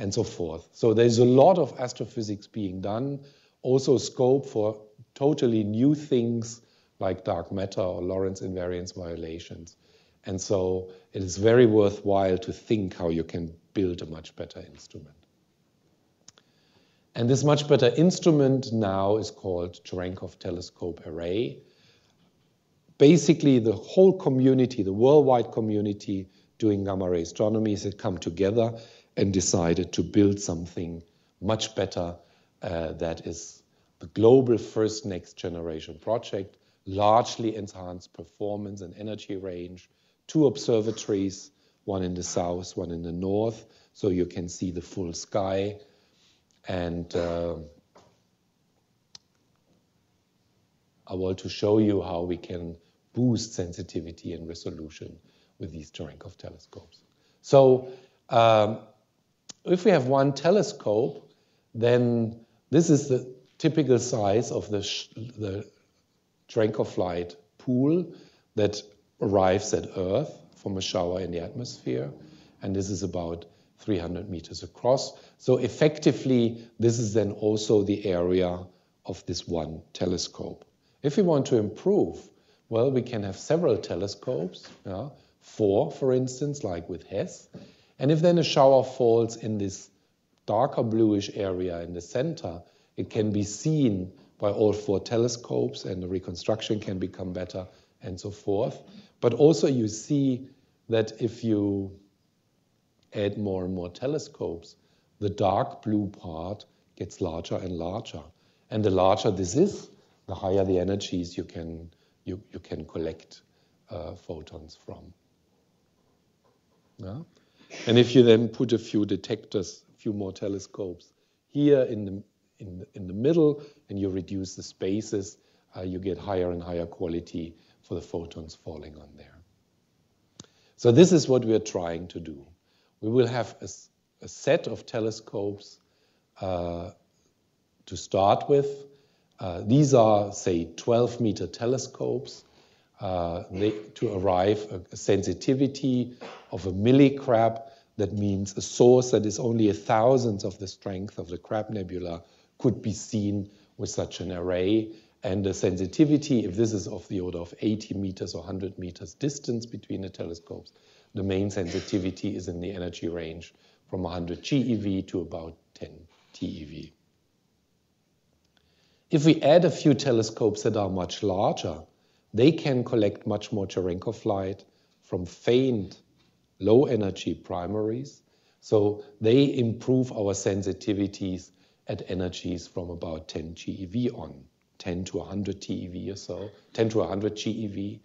and so forth. So there's a lot of astrophysics being done, also scope for totally new things like dark matter or Lorentz invariance violations. And so it is very worthwhile to think how you can build a much better instrument. And this much better instrument now is called Cherenkov Telescope Array. Basically, the whole community, the worldwide community doing gamma ray astronomy, has come together and decided to build something much better uh, that is the global first next generation project, largely enhanced performance and energy range, two observatories, one in the south, one in the north, so you can see the full sky. And uh, I want to show you how we can boost sensitivity and resolution with these Cherenkov telescopes. So um, if we have one telescope, then this is the typical size of the, the Cherenkov light pool that arrives at Earth from a shower in the atmosphere. And this is about 300 meters across. So effectively, this is then also the area of this one telescope. If we want to improve, well, we can have several telescopes, yeah, four, for instance, like with HESS, and if then a shower falls in this darker bluish area in the center, it can be seen by all four telescopes and the reconstruction can become better and so forth. But also you see that if you add more and more telescopes, the dark blue part gets larger and larger. And the larger this is, the higher the energies you can, you, you can collect uh, photons from. Yeah? And if you then put a few detectors, a few more telescopes here in the, in in the middle, and you reduce the spaces, uh, you get higher and higher quality for the photons falling on there. So this is what we're trying to do. We will have a, a set of telescopes uh, to start with. Uh, these are, say, 12 meter telescopes. Uh, to arrive a, a sensitivity of a millicrab. That means a source that is only a thousandth of the strength of the Crab Nebula could be seen with such an array. And the sensitivity, if this is of the order of 80 meters or 100 meters distance between the telescopes, the main sensitivity is in the energy range from 100 GeV to about 10 TeV. If we add a few telescopes that are much larger, they can collect much more Cherenkov light from faint low energy primaries. So they improve our sensitivities at energies from about 10 GeV on, 10 to 100 TeV or so, 10 to 100 GeV.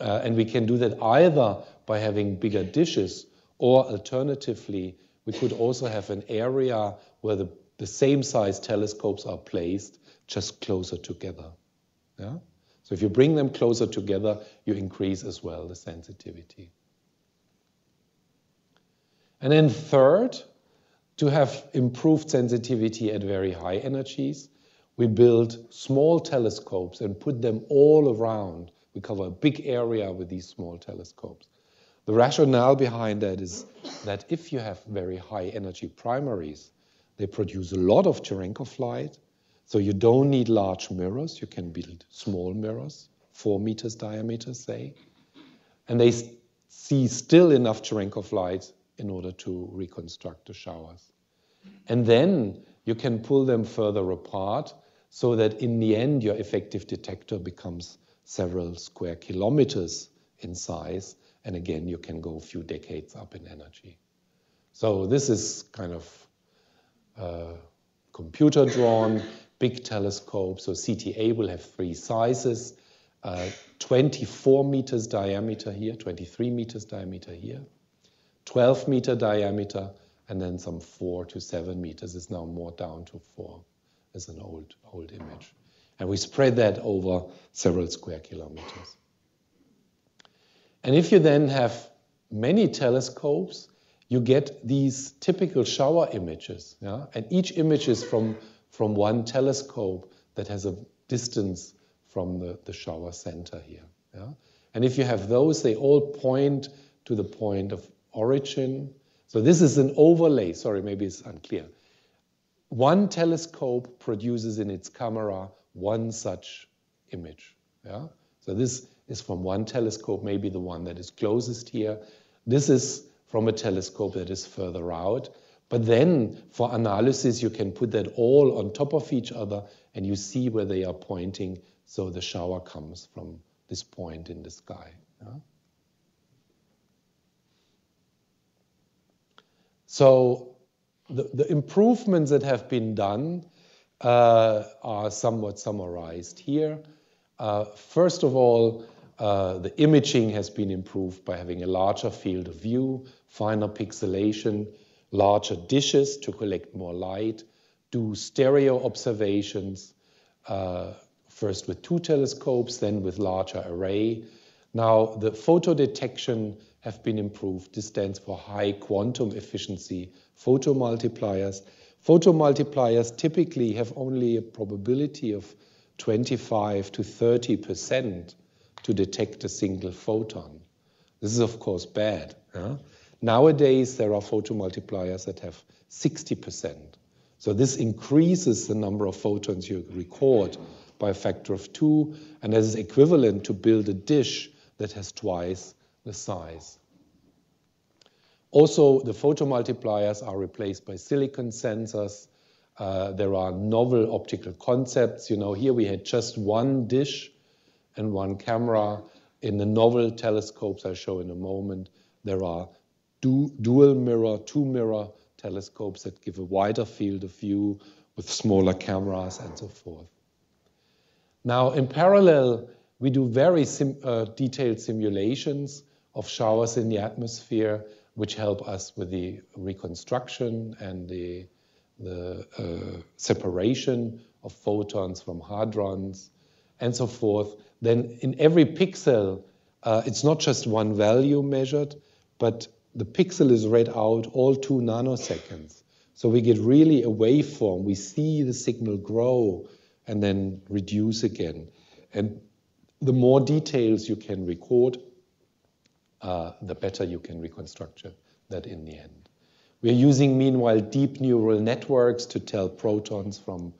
Uh, and we can do that either by having bigger dishes or alternatively, we could also have an area where the, the same size telescopes are placed just closer together. Yeah? So if you bring them closer together, you increase as well the sensitivity. And then third, to have improved sensitivity at very high energies, we build small telescopes and put them all around. We cover a big area with these small telescopes. The rationale behind that is that if you have very high energy primaries, they produce a lot of Cherenkov light, so you don't need large mirrors. You can build small mirrors, four meters diameter, say, and they see still enough Cherenkov light in order to reconstruct the showers. And then you can pull them further apart so that in the end your effective detector becomes several square kilometers in size and again, you can go a few decades up in energy. So this is kind of uh, computer drawn, big telescope. So CTA will have three sizes, uh, 24 meters diameter here, 23 meters diameter here, 12 meter diameter, and then some four to seven meters. It's now more down to four as an old, old image. And we spread that over several square kilometers. And if you then have many telescopes, you get these typical shower images. Yeah? And each image is from, from one telescope that has a distance from the, the shower center here. Yeah? And if you have those, they all point to the point of origin. So this is an overlay. Sorry, maybe it's unclear. One telescope produces in its camera one such image. Yeah? So this is from one telescope, maybe the one that is closest here. This is from a telescope that is further out. But then for analysis, you can put that all on top of each other and you see where they are pointing. So the shower comes from this point in the sky. Yeah? So the, the, improvements that have been done uh, are somewhat summarized here. Uh, first of all, uh, the imaging has been improved by having a larger field of view, finer pixelation, larger dishes to collect more light, do stereo observations, uh, first with two telescopes, then with larger array. Now, the photo detection have been improved. This stands for high quantum efficiency photomultipliers. Photomultipliers typically have only a probability of 25 to 30 percent to detect a single photon. This is, of course, bad. Yeah? Nowadays, there are photomultipliers that have 60%. So this increases the number of photons you record by a factor of two, and that is equivalent to build a dish that has twice the size. Also, the photomultipliers are replaced by silicon sensors. Uh, there are novel optical concepts. You know, here we had just one dish and one camera. In the novel telescopes I show in a moment, there are dual mirror, two mirror telescopes that give a wider field of view with smaller cameras and so forth. Now, in parallel, we do very sim uh, detailed simulations of showers in the atmosphere, which help us with the reconstruction and the, the uh, separation of photons from hadrons and so forth then in every pixel, uh, it's not just one value measured, but the pixel is read out all two nanoseconds. So we get really a waveform. We see the signal grow and then reduce again. And the more details you can record, uh, the better you can reconstruct that in the end. We're using, meanwhile, deep neural networks to tell protons from,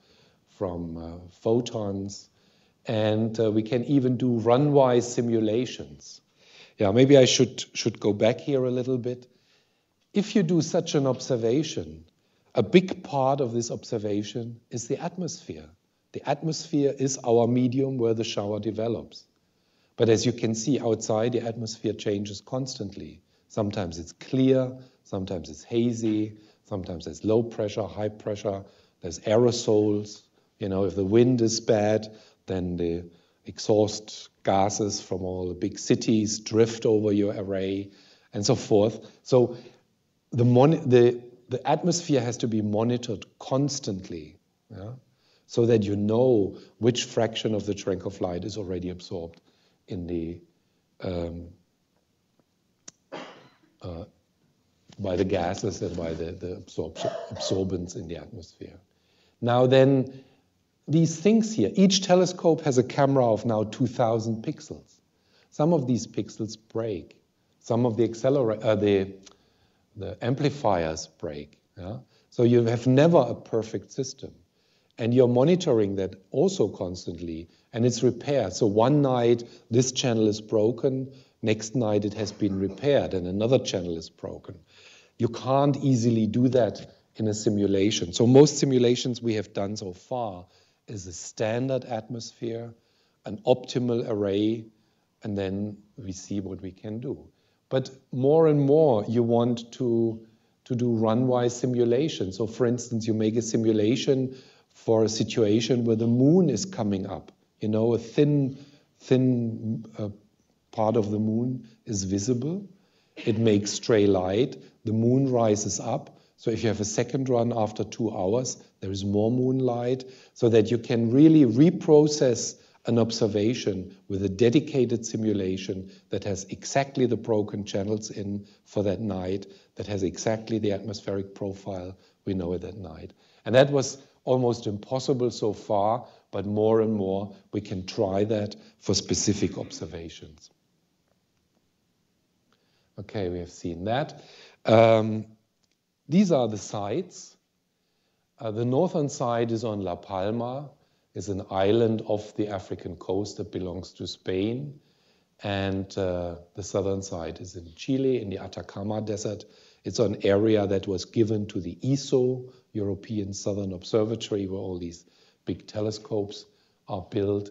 from uh, photons. And uh, we can even do runwise simulations. Yeah, maybe I should, should go back here a little bit. If you do such an observation, a big part of this observation is the atmosphere. The atmosphere is our medium where the shower develops. But as you can see outside, the atmosphere changes constantly. Sometimes it's clear, sometimes it's hazy, sometimes there's low pressure, high pressure, there's aerosols. You know, if the wind is bad, then the exhaust gases from all the big cities drift over your array and so forth. So the, the, the atmosphere has to be monitored constantly yeah? so that you know which fraction of the track of light is already absorbed in the um, uh, by the gases and by the, the absorbents in the atmosphere. Now then, these things here, each telescope has a camera of now 2,000 pixels. Some of these pixels break. Some of the, uh, the, the amplifiers break. Yeah? So you have never a perfect system. And you're monitoring that also constantly, and it's repaired. So one night, this channel is broken, next night, it has been repaired, and another channel is broken. You can't easily do that in a simulation. So most simulations we have done so far is a standard atmosphere, an optimal array, and then we see what we can do. But more and more you want to, to do runwise simulation. So for instance, you make a simulation for a situation where the moon is coming up. You know, a thin, thin uh, part of the moon is visible. It makes stray light. The moon rises up. So if you have a second run after two hours, there is more moonlight, so that you can really reprocess an observation with a dedicated simulation that has exactly the broken channels in for that night, that has exactly the atmospheric profile we know at that night. And that was almost impossible so far, but more and more we can try that for specific observations. Okay, we have seen that. Um, these are the sites. Uh, the northern side is on La Palma, is an island off the African coast that belongs to Spain. And uh, the southern side is in Chile, in the Atacama Desert. It's an area that was given to the ESO, European Southern Observatory, where all these big telescopes are built.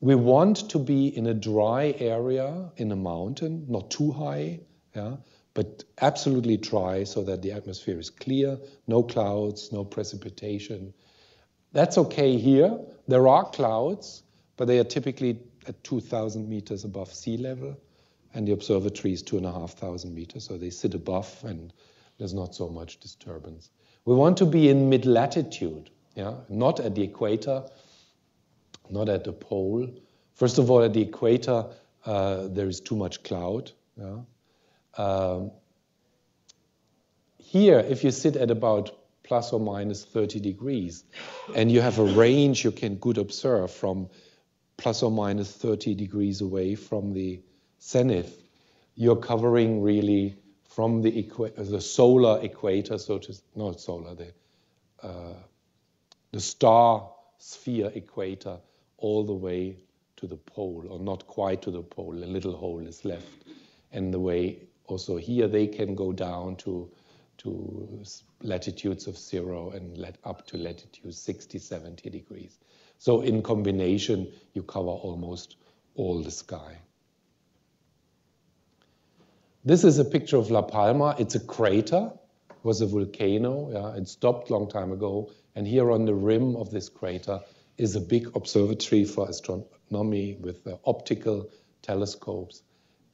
We want to be in a dry area in a mountain, not too high, yeah, but absolutely dry so that the atmosphere is clear, no clouds, no precipitation. That's okay here. There are clouds, but they are typically at 2,000 meters above sea level, and the observatory is 2,500 meters, so they sit above and there's not so much disturbance. We want to be in mid latitude, yeah? not at the equator, not at the pole. First of all, at the equator, uh, there is too much cloud. Yeah? Um, here, if you sit at about plus or minus 30 degrees, and you have a range you can good observe from plus or minus 30 degrees away from the zenith, you're covering really from the, the solar equator, so to not solar, the, uh, the star sphere equator, all the way to the pole, or not quite to the pole. A little hole is left, and the way also here they can go down to, to latitudes of zero and let up to latitude 60, 70 degrees. So in combination, you cover almost all the sky. This is a picture of La Palma. It's a crater, it was a volcano. Yeah, it stopped long time ago. And here on the rim of this crater is a big observatory for astronomy with optical telescopes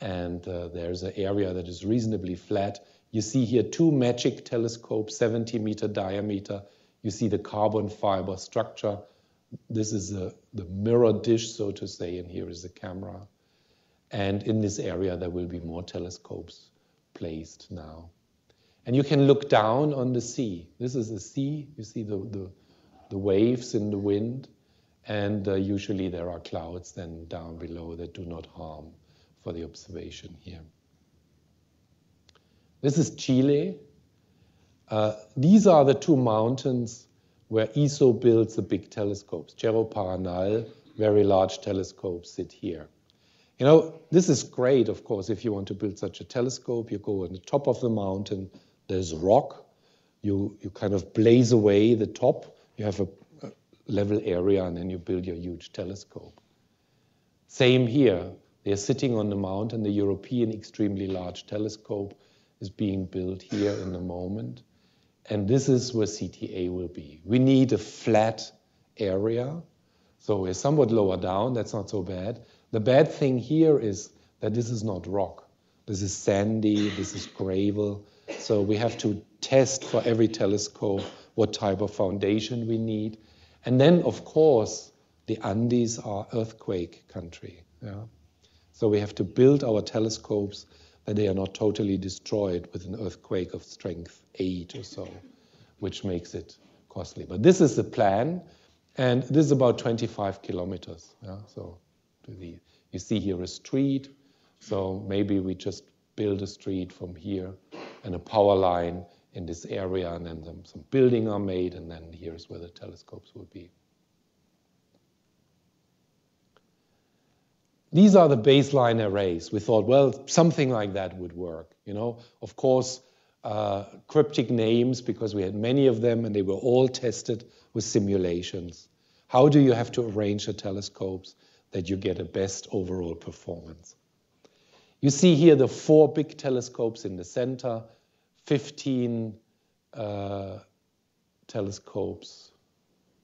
and uh, there's an area that is reasonably flat. You see here two MAGIC telescopes, 70 meter diameter. You see the carbon fiber structure. This is a, the mirror dish, so to say, and here is the camera. And in this area, there will be more telescopes placed now. And you can look down on the sea. This is the sea. You see the, the, the waves in the wind. And uh, usually there are clouds then down below that do not harm for the observation here. This is Chile. Uh, these are the two mountains where ESO builds the big telescopes. Cerro Paranal, very large telescopes, sit here. You know, this is great, of course, if you want to build such a telescope. You go on the top of the mountain, there's rock, you, you kind of blaze away the top, you have a, a level area, and then you build your huge telescope. Same here. They are sitting on the mountain. The European extremely large telescope is being built here in the moment. And this is where CTA will be. We need a flat area So we're somewhat lower down. That's not so bad. The bad thing here is that this is not rock. This is sandy, this is gravel. So we have to test for every telescope what type of foundation we need. And then, of course, the Andes are earthquake country. Yeah? So we have to build our telescopes that they are not totally destroyed with an earthquake of strength 8 or so, which makes it costly. But this is the plan, and this is about 25 kilometers. Yeah? So the, you see here a street, so maybe we just build a street from here and a power line in this area, and then some, some building are made, and then here's where the telescopes will be. These are the baseline arrays. We thought, well, something like that would work. You know, of course, uh, cryptic names because we had many of them and they were all tested with simulations. How do you have to arrange the telescopes that you get a best overall performance? You see here the four big telescopes in the center, 15 uh, telescopes,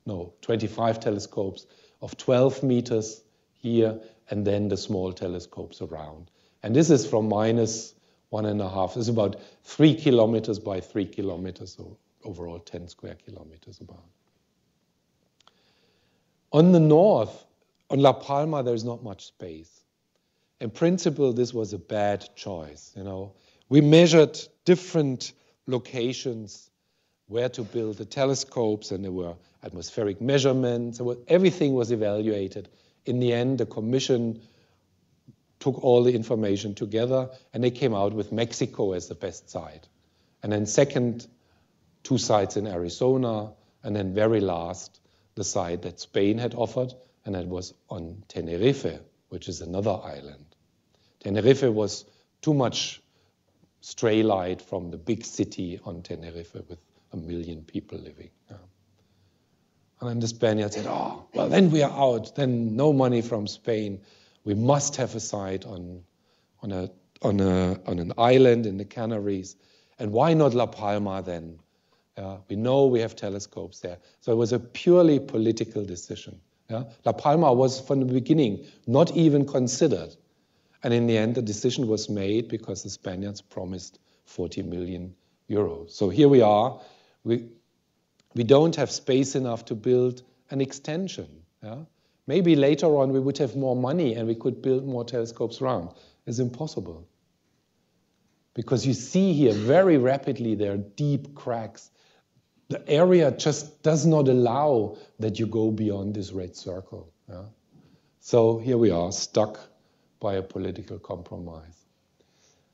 no, 25 telescopes of 12 meters here, and then the small telescopes around. And this is from minus one and a half. It's about three kilometers by three kilometers, so overall 10 square kilometers about. On the north, on La Palma, there's not much space. In principle, this was a bad choice. You know, we measured different locations where to build the telescopes, and there were atmospheric measurements. Everything was evaluated, in the end, the commission took all the information together and they came out with Mexico as the best site. And then, second, two sites in Arizona, and then, very last, the site that Spain had offered, and that was on Tenerife, which is another island. Tenerife was too much stray light from the big city on Tenerife with a million people living. Yeah. And then the Spaniards said, oh, well, then we are out. Then no money from Spain. We must have a site on, on, a, on, a, on an island in the Canaries. And why not La Palma then? We know we have telescopes there. So it was a purely political decision. Yeah? La Palma was from the beginning not even considered. And in the end, the decision was made because the Spaniards promised 40 million euros. So here we are. We, we don't have space enough to build an extension. Yeah? Maybe later on we would have more money and we could build more telescopes around. It's impossible. Because you see here very rapidly there are deep cracks. The area just does not allow that you go beyond this red circle. Yeah? So here we are, stuck by a political compromise.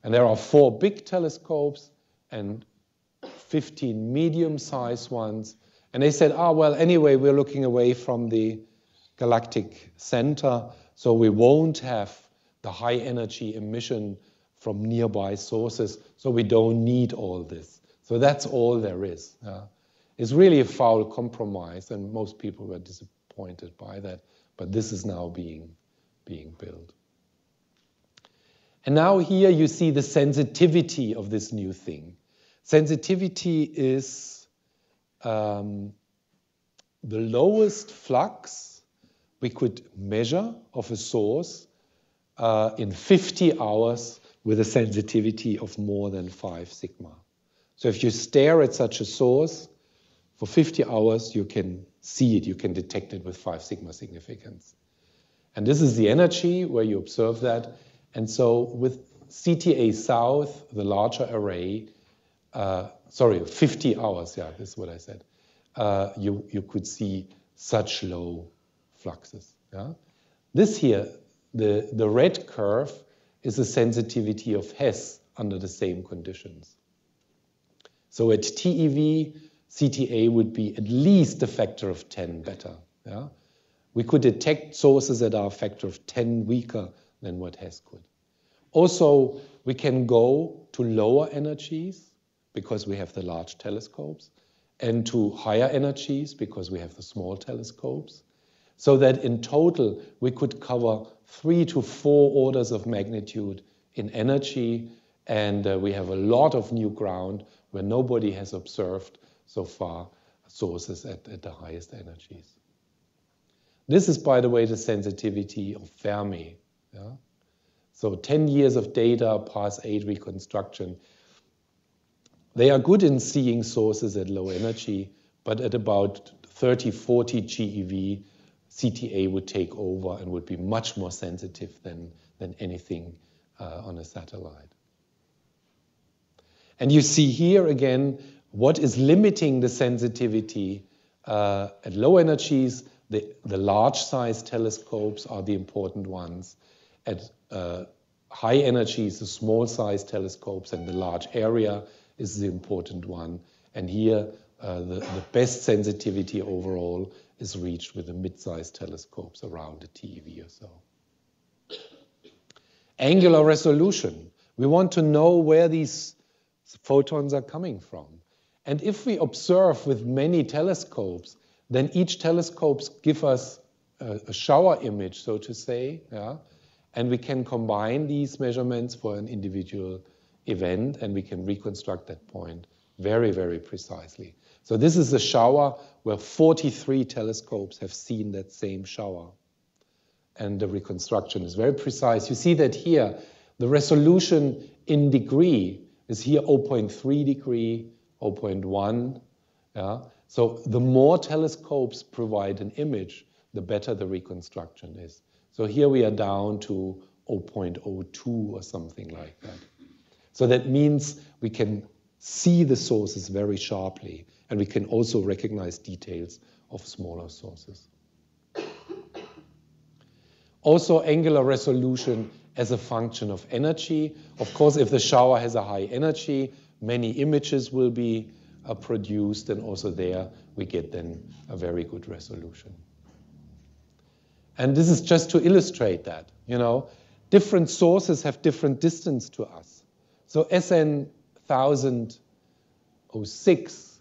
And there are four big telescopes and 15 medium-sized ones. And they said, ah, oh, well, anyway, we're looking away from the galactic center, so we won't have the high energy emission from nearby sources, so we don't need all this. So that's all there is. Yeah. It's really a foul compromise, and most people were disappointed by that, but this is now being, being built. And now here you see the sensitivity of this new thing. Sensitivity is um, the lowest flux we could measure of a source uh, in 50 hours with a sensitivity of more than 5 sigma. So if you stare at such a source for 50 hours, you can see it, you can detect it with 5 sigma significance. And this is the energy where you observe that. And so with CTA South, the larger array, uh, sorry, 50 hours, yeah, this is what I said, uh, you, you could see such low fluxes. Yeah? This here, the, the red curve, is the sensitivity of HESS under the same conditions. So at TeV, CTA would be at least a factor of 10 better. Yeah? We could detect sources that are a factor of 10 weaker than what HESS could. Also, we can go to lower energies because we have the large telescopes, and to higher energies because we have the small telescopes, so that in total we could cover three to four orders of magnitude in energy, and uh, we have a lot of new ground where nobody has observed so far sources at, at the highest energies. This is, by the way, the sensitivity of Fermi. Yeah? So 10 years of data, Pass 8 reconstruction. They are good in seeing sources at low energy, but at about 30, 40 GeV, CTA would take over and would be much more sensitive than, than anything uh, on a satellite. And you see here again what is limiting the sensitivity uh, at low energies. The, the large size telescopes are the important ones. At uh, high energies, the small size telescopes and the large area is the important one. And here, uh, the, the best sensitivity overall is reached with the mid-sized telescopes around a TeV or so. Angular resolution. We want to know where these photons are coming from. And if we observe with many telescopes, then each telescope gives us a, a, shower image, so to say, yeah? and we can combine these measurements for an individual event, and we can reconstruct that point very, very precisely. So this is a shower where 43 telescopes have seen that same shower. And the reconstruction is very precise. You see that here, the resolution in degree is here 0.3 degree, 0.1. Yeah? So the more telescopes provide an image, the better the reconstruction is. So here we are down to 0.02 or something like that. So that means we can see the sources very sharply, and we can also recognize details of smaller sources. Also, angular resolution as a function of energy. Of course, if the shower has a high energy, many images will be uh, produced, and also there we get then a very good resolution. And this is just to illustrate that, you know, different sources have different distance to us. So SN 1006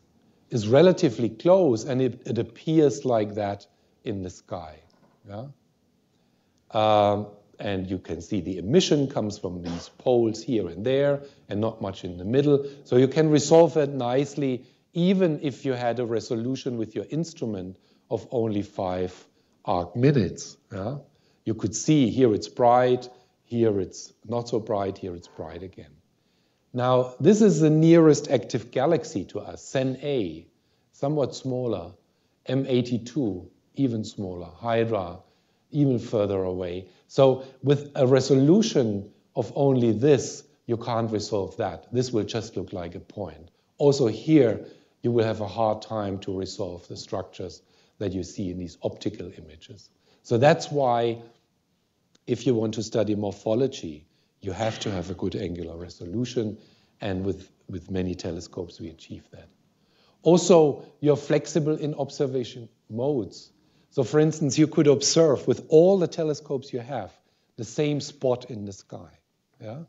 is relatively close, and it, it appears like that in the sky. Yeah? Um, and you can see the emission comes from these poles here and there and not much in the middle. So you can resolve that nicely even if you had a resolution with your instrument of only five arc minutes. Yeah? You could see here it's bright, here it's not so bright, here it's bright again. Now, this is the nearest active galaxy to us, CEN A, somewhat smaller, M82, even smaller, Hydra, even further away. So with a resolution of only this, you can't resolve that. This will just look like a point. Also here, you will have a hard time to resolve the structures that you see in these optical images. So that's why if you want to study morphology, you have to have a good angular resolution, and with, with many telescopes we achieve that. Also, you're flexible in observation modes. So for instance, you could observe with all the telescopes you have the same spot in the sky. Yeah?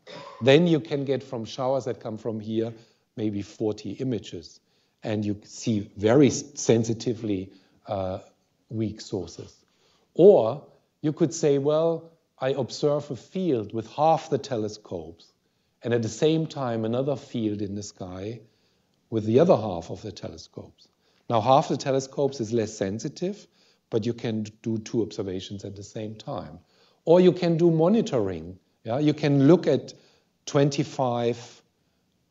Then you can get from showers that come from here maybe 40 images, and you see very sensitively uh, weak sources. Or you could say, well, I observe a field with half the telescopes, and at the same time another field in the sky with the other half of the telescopes. Now, half the telescopes is less sensitive, but you can do two observations at the same time. Or you can do monitoring. Yeah? You can look at 25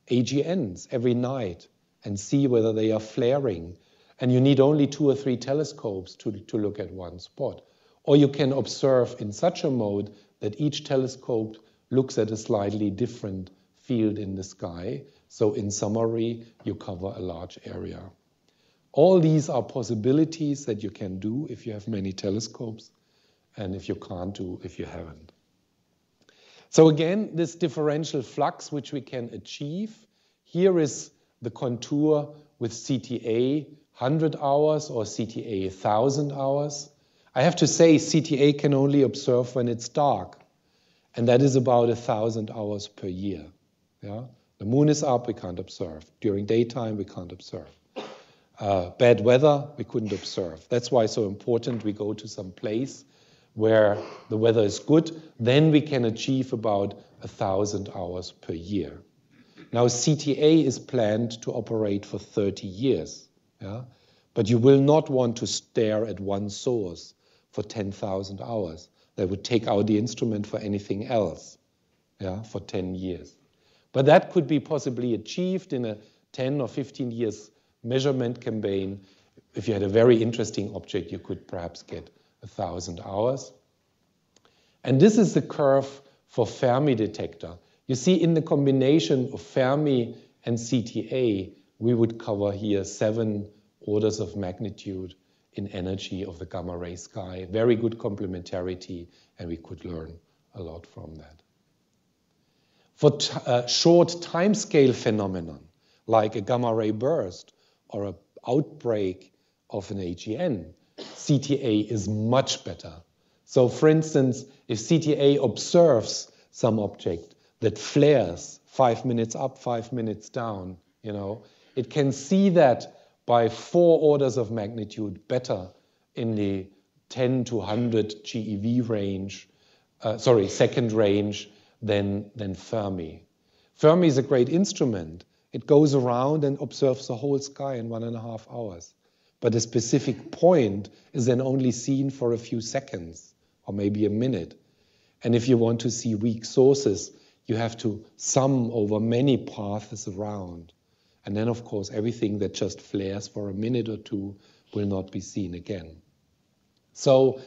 AGNs every night and see whether they are flaring. And you need only two or three telescopes to, to look at one spot. Or you can observe in such a mode that each telescope looks at a slightly different field in the sky. So in summary, you cover a large area. All these are possibilities that you can do if you have many telescopes and if you can't do if you haven't. So again, this differential flux which we can achieve, here is the contour with CTA 100 hours or CTA 1000 hours. I have to say CTA can only observe when it's dark, and that is about a 1000 hours per year. Yeah? The moon is up, we can't observe. During daytime, we can't observe. Uh, bad weather, we couldn't observe. That's why it's so important we go to some place where the weather is good. Then we can achieve about a thousand hours per year. Now, CTA is planned to operate for 30 years. Yeah? But you will not want to stare at one source for 10,000 hours. They would take out the instrument for anything else yeah, for 10 years. But that could be possibly achieved in a 10 or 15 years measurement campaign. If you had a very interesting object, you could perhaps get a thousand hours. And this is the curve for Fermi detector. You see, in the combination of Fermi and CTA, we would cover here seven orders of magnitude in energy of the gamma ray sky. Very good complementarity, and we could learn a lot from that. For uh, short timescale phenomenon, like a gamma ray burst or an outbreak of an AGN, CTA is much better. So for instance, if CTA observes some object that flares five minutes up, five minutes down, you know, it can see that by four orders of magnitude better in the 10 to 100 GeV range, uh, sorry, second range than, than Fermi. Fermi is a great instrument. It goes around and observes the whole sky in one and a half hours. But a specific point is then only seen for a few seconds or maybe a minute. And if you want to see weak sources, you have to sum over many paths around. And then, of course, everything that just flares for a minute or two will not be seen again. So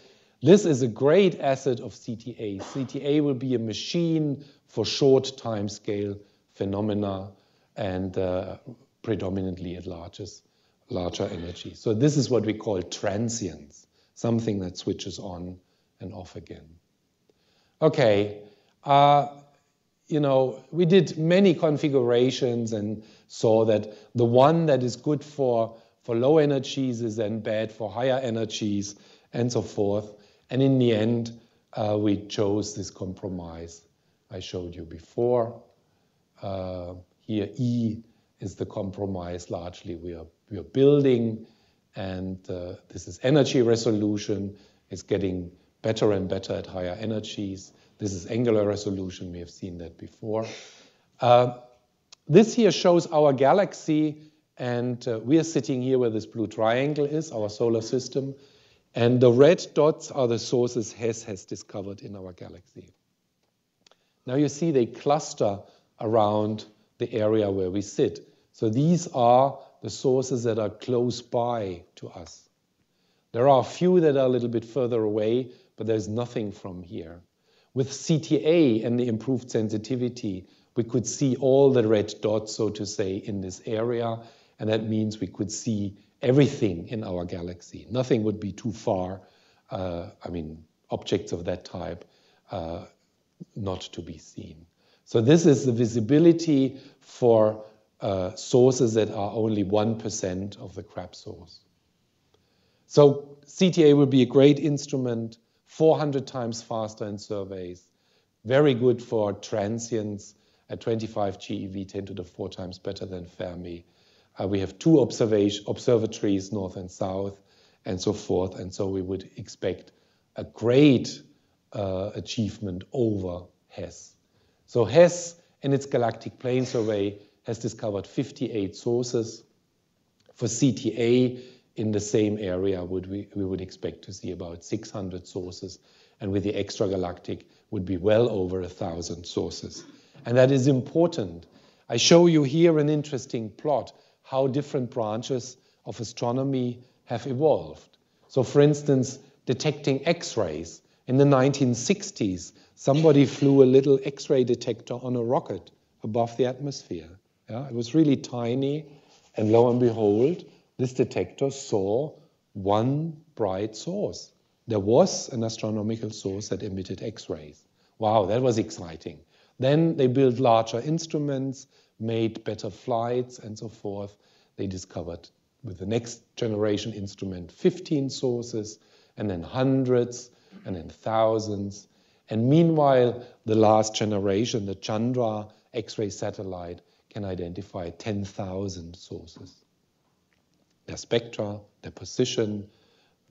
this is a great asset of CTA. CTA will be a machine for short time scale phenomena and uh, predominantly at largest, larger energy. So this is what we call transients, something that switches on and off again. Okay, uh, you know, we did many configurations and saw that the one that is good for, for low energies is then bad for higher energies and so forth. And in the end, uh, we chose this compromise I showed you before. Uh, here, E is the compromise largely we are, we are building. And uh, this is energy resolution. It's getting better and better at higher energies. This is angular resolution. We have seen that before. Uh, this here shows our galaxy, and uh, we are sitting here where this blue triangle is, our solar system. And the red dots are the sources HESS has discovered in our galaxy. Now you see they cluster around the area where we sit. So these are the sources that are close by to us. There are a few that are a little bit further away, but there's nothing from here. With CTA and the improved sensitivity, we could see all the red dots, so to say, in this area, and that means we could see everything in our galaxy. Nothing would be too far, uh, I mean, objects of that type, uh, not to be seen. So this is the visibility for uh, sources that are only 1% of the Crab source. So CTA will be a great instrument 400 times faster in surveys, very good for transients at 25 GeV, 10 to the 4 times better than Fermi. Uh, we have two observatories, north and south, and so forth. And so we would expect a great uh, achievement over HESS. So HESS, in its galactic plane survey, has discovered 58 sources. For CTA, in the same area, we, would expect to see about 600 sources, and with the extragalactic would be well over a thousand sources. And that is important. I show you here an interesting plot how different branches of astronomy have evolved. So, for instance, detecting X rays. In the 1960s, somebody flew a little X ray detector on a rocket above the atmosphere. Yeah, it was really tiny, and lo and behold, this detector saw one bright source. There was an astronomical source that emitted X rays. Wow, that was exciting. Then they built larger instruments, made better flights, and so forth. They discovered with the next generation instrument 15 sources, and then hundreds, and then thousands. And meanwhile, the last generation, the Chandra X ray satellite, can identify 10,000 sources their spectra, their position,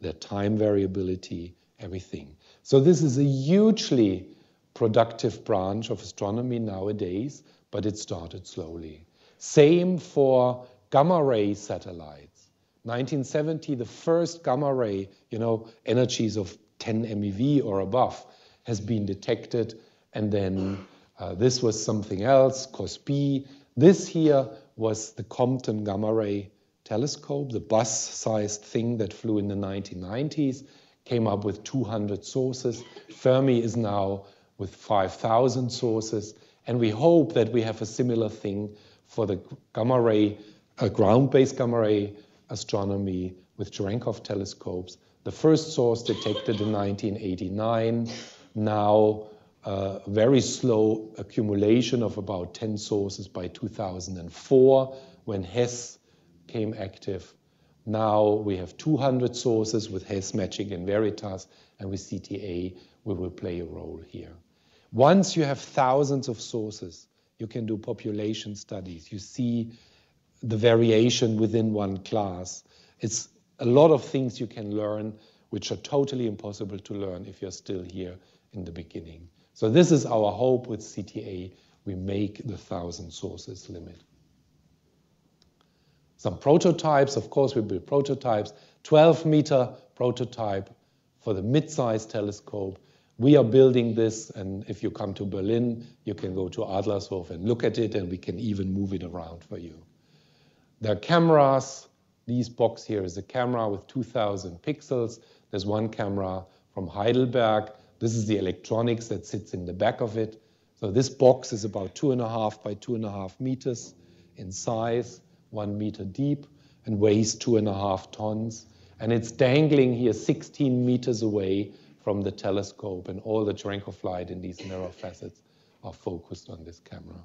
their time variability, everything. So this is a hugely productive branch of astronomy nowadays, but it started slowly. Same for gamma ray satellites. 1970, the first gamma ray, you know, energies of 10 MeV or above has been detected. And then uh, this was something else, COS-B. This here was the Compton Gamma Ray telescope, the bus-sized thing that flew in the 1990s, came up with 200 sources. Fermi is now with 5,000 sources. And we hope that we have a similar thing for the gamma ray, uh, ground-based gamma ray astronomy with Cherenkov telescopes. The first source detected in 1989, now uh, very slow accumulation of about 10 sources by 2004 when HESS came active. Now we have 200 sources with HESS MAGIC and VERITAS, and with CTA, we will play a role here. Once you have thousands of sources, you can do population studies. You see the variation within one class. It's a lot of things you can learn which are totally impossible to learn if you're still here in the beginning. So this is our hope with CTA. We make the thousand sources limit. Some prototypes, of course, we build prototypes. 12 meter prototype for the mid-sized telescope. We are building this, and if you come to Berlin, you can go to Adlershof and look at it, and we can even move it around for you. There are cameras. This box here is a camera with 2,000 pixels. There's one camera from Heidelberg. This is the electronics that sits in the back of it. So this box is about two and a half by two and a half meters in size, one meter deep, and weighs two and a half tons. And it's dangling here 16 meters away from the telescope, and all the Cherenkov light in these mirror facets are focused on this camera.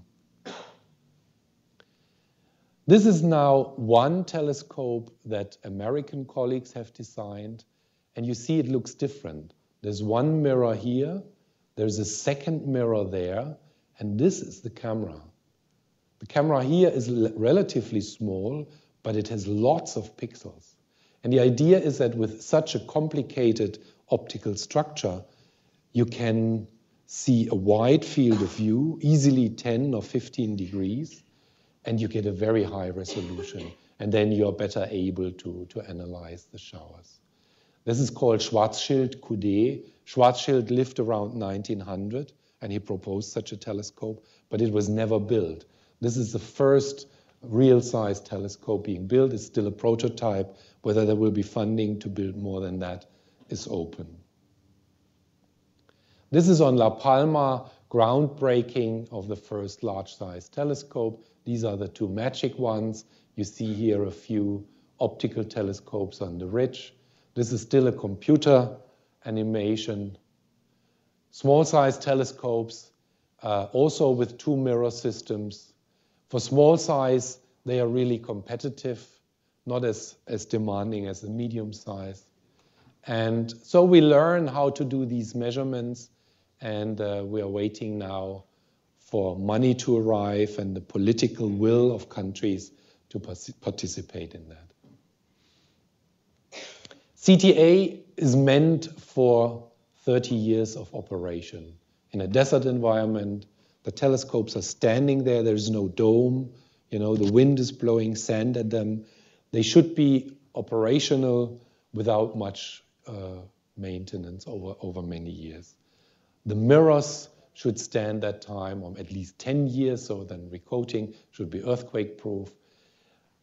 This is now one telescope that American colleagues have designed, and you see it looks different. There's one mirror here, there's a second mirror there, and this is the camera. The camera here is relatively small, but it has lots of pixels. And the idea is that with such a complicated optical structure, you can see a wide field of view, easily 10 or 15 degrees, and you get a very high resolution. And then you're better able to, to analyze the showers. This is called Schwarzschild Couder. Schwarzschild lived around 1900 and he proposed such a telescope, but it was never built. This is the first real size telescope being built. It's still a prototype. Whether there will be funding to build more than that is open. This is on La Palma, groundbreaking of the first large-size telescope. These are the two MAGIC ones. You see here a few optical telescopes on the ridge. This is still a computer animation. Small-size telescopes, uh, also with two mirror systems. For small size, they are really competitive, not as, as demanding as the medium size. And so we learn how to do these measurements, and uh, we are waiting now for money to arrive and the political will of countries to participate in that. CTA is meant for 30 years of operation. In a desert environment, the telescopes are standing there, there's no dome, you know, the wind is blowing sand at them. They should be operational without much uh, maintenance over, over many years. The mirrors should stand that time, or at least 10 years, so then recoating should be earthquake proof.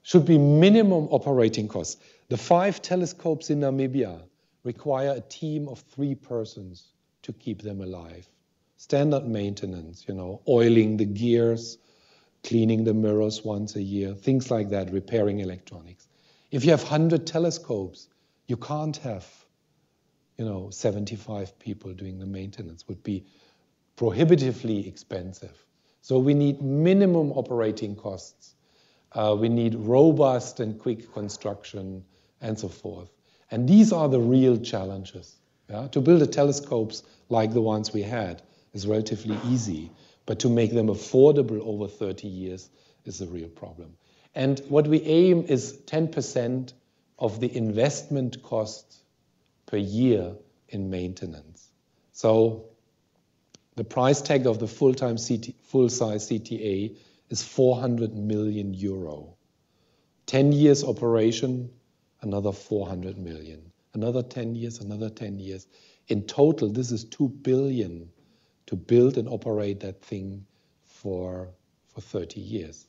Should be minimum operating costs. The five telescopes in Namibia require a team of three persons to keep them alive. Standard maintenance, you know, oiling the gears, cleaning the mirrors once a year, things like that, repairing electronics. If you have 100 telescopes, you can't have you know, 75 people doing the maintenance would be prohibitively expensive. So we need minimum operating costs. Uh, we need robust and quick construction and so forth. And these are the real challenges. Yeah? To build a telescopes like the ones we had is relatively easy, but to make them affordable over 30 years is a real problem. And what we aim is 10% of the investment costs per year in maintenance. So the price tag of the full-time full-size CTA is 400 million euro. 10 years operation, another 400 million. Another 10 years, another 10 years. In total, this is 2 billion to build and operate that thing for, for 30 years.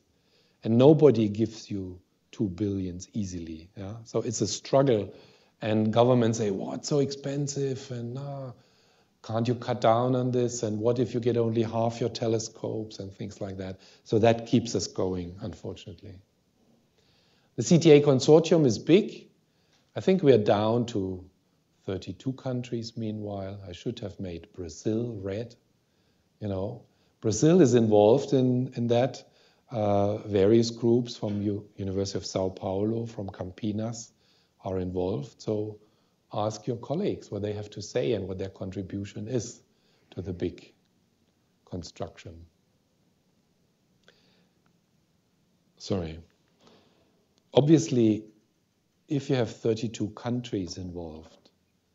And nobody gives you 2 billions easily. Yeah? So it's a struggle. And governments say, what's so expensive? And uh, can't you cut down on this? And what if you get only half your telescopes and things like that? So that keeps us going, unfortunately. The CTA consortium is big. I think we are down to 32 countries meanwhile. I should have made Brazil red. You know, Brazil is involved in, in that. Uh, various groups from U University of Sao Paulo, from Campinas are involved. So ask your colleagues what they have to say and what their contribution is to the big construction. Sorry. Obviously, if you have 32 countries involved,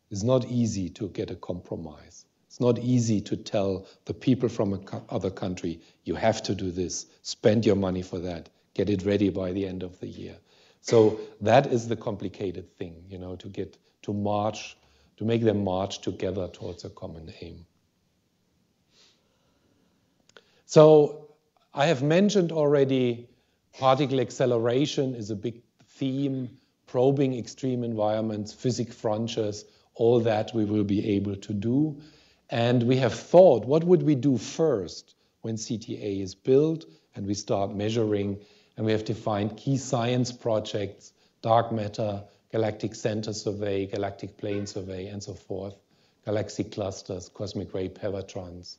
it's not easy to get a compromise. It's not easy to tell the people from another country, you have to do this, spend your money for that, get it ready by the end of the year. So that is the complicated thing, you know, to get to march, to make them march together towards a common aim. So I have mentioned already particle acceleration is a big theme, probing extreme environments, physics frontiers, all that we will be able to do. And we have thought, what would we do first when CTA is built and we start measuring? And we have defined key science projects, dark matter, galactic center survey, galactic plane survey, and so forth, galaxy clusters, cosmic ray pevatrons.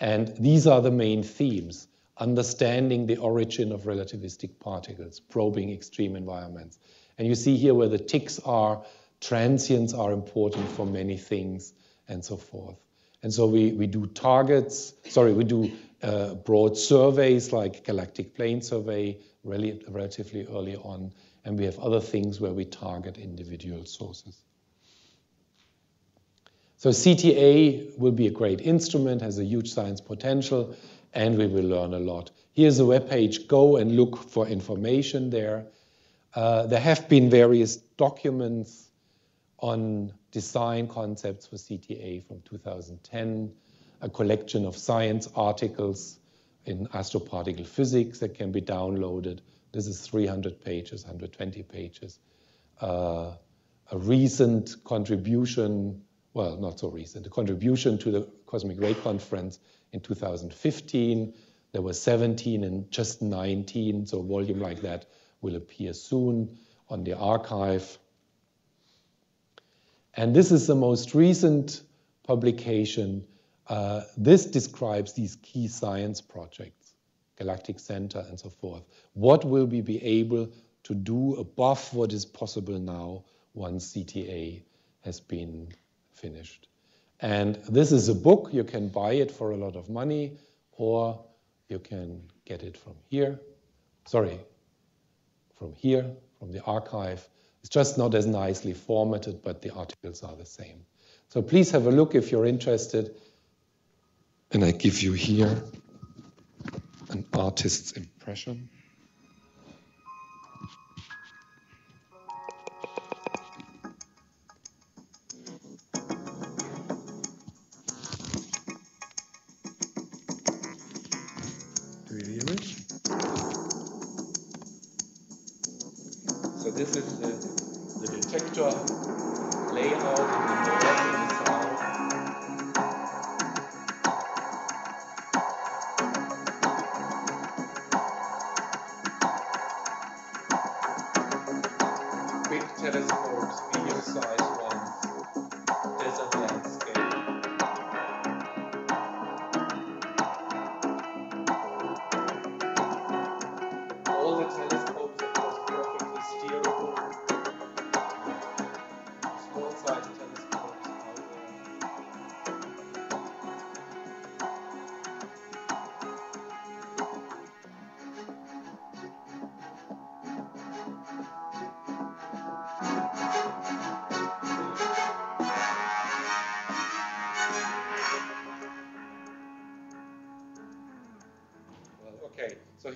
And these are the main themes understanding the origin of relativistic particles, probing extreme environments. And you see here where the ticks are, transients are important for many things, and so forth. And so we, we do targets, sorry, we do uh, broad surveys like galactic plane survey rel relatively early on, and we have other things where we target individual sources. So CTA will be a great instrument, has a huge science potential, and we will learn a lot. Here's a web page. Go and look for information there. Uh, there have been various documents on design concepts for CTA from 2010, a collection of science articles in astroparticle physics that can be downloaded. This is 300 pages, 120 pages. Uh, a recent contribution, well, not so recent, a contribution to the Cosmic Ray Conference in 2015. There were 17 and just 19, so a volume like that will appear soon on the arXiv. And this is the most recent publication. Uh, this describes these key science projects, Galactic Center and so forth. What will we be able to do above what is possible now once CTA has been finished? And this is a book. You can buy it for a lot of money, or you can get it from here. Sorry, from here, from the arXiv. It's just not as nicely formatted, but the articles are the same. So please have a look if you're interested. And I give you here an artist's impression. This is the, the layout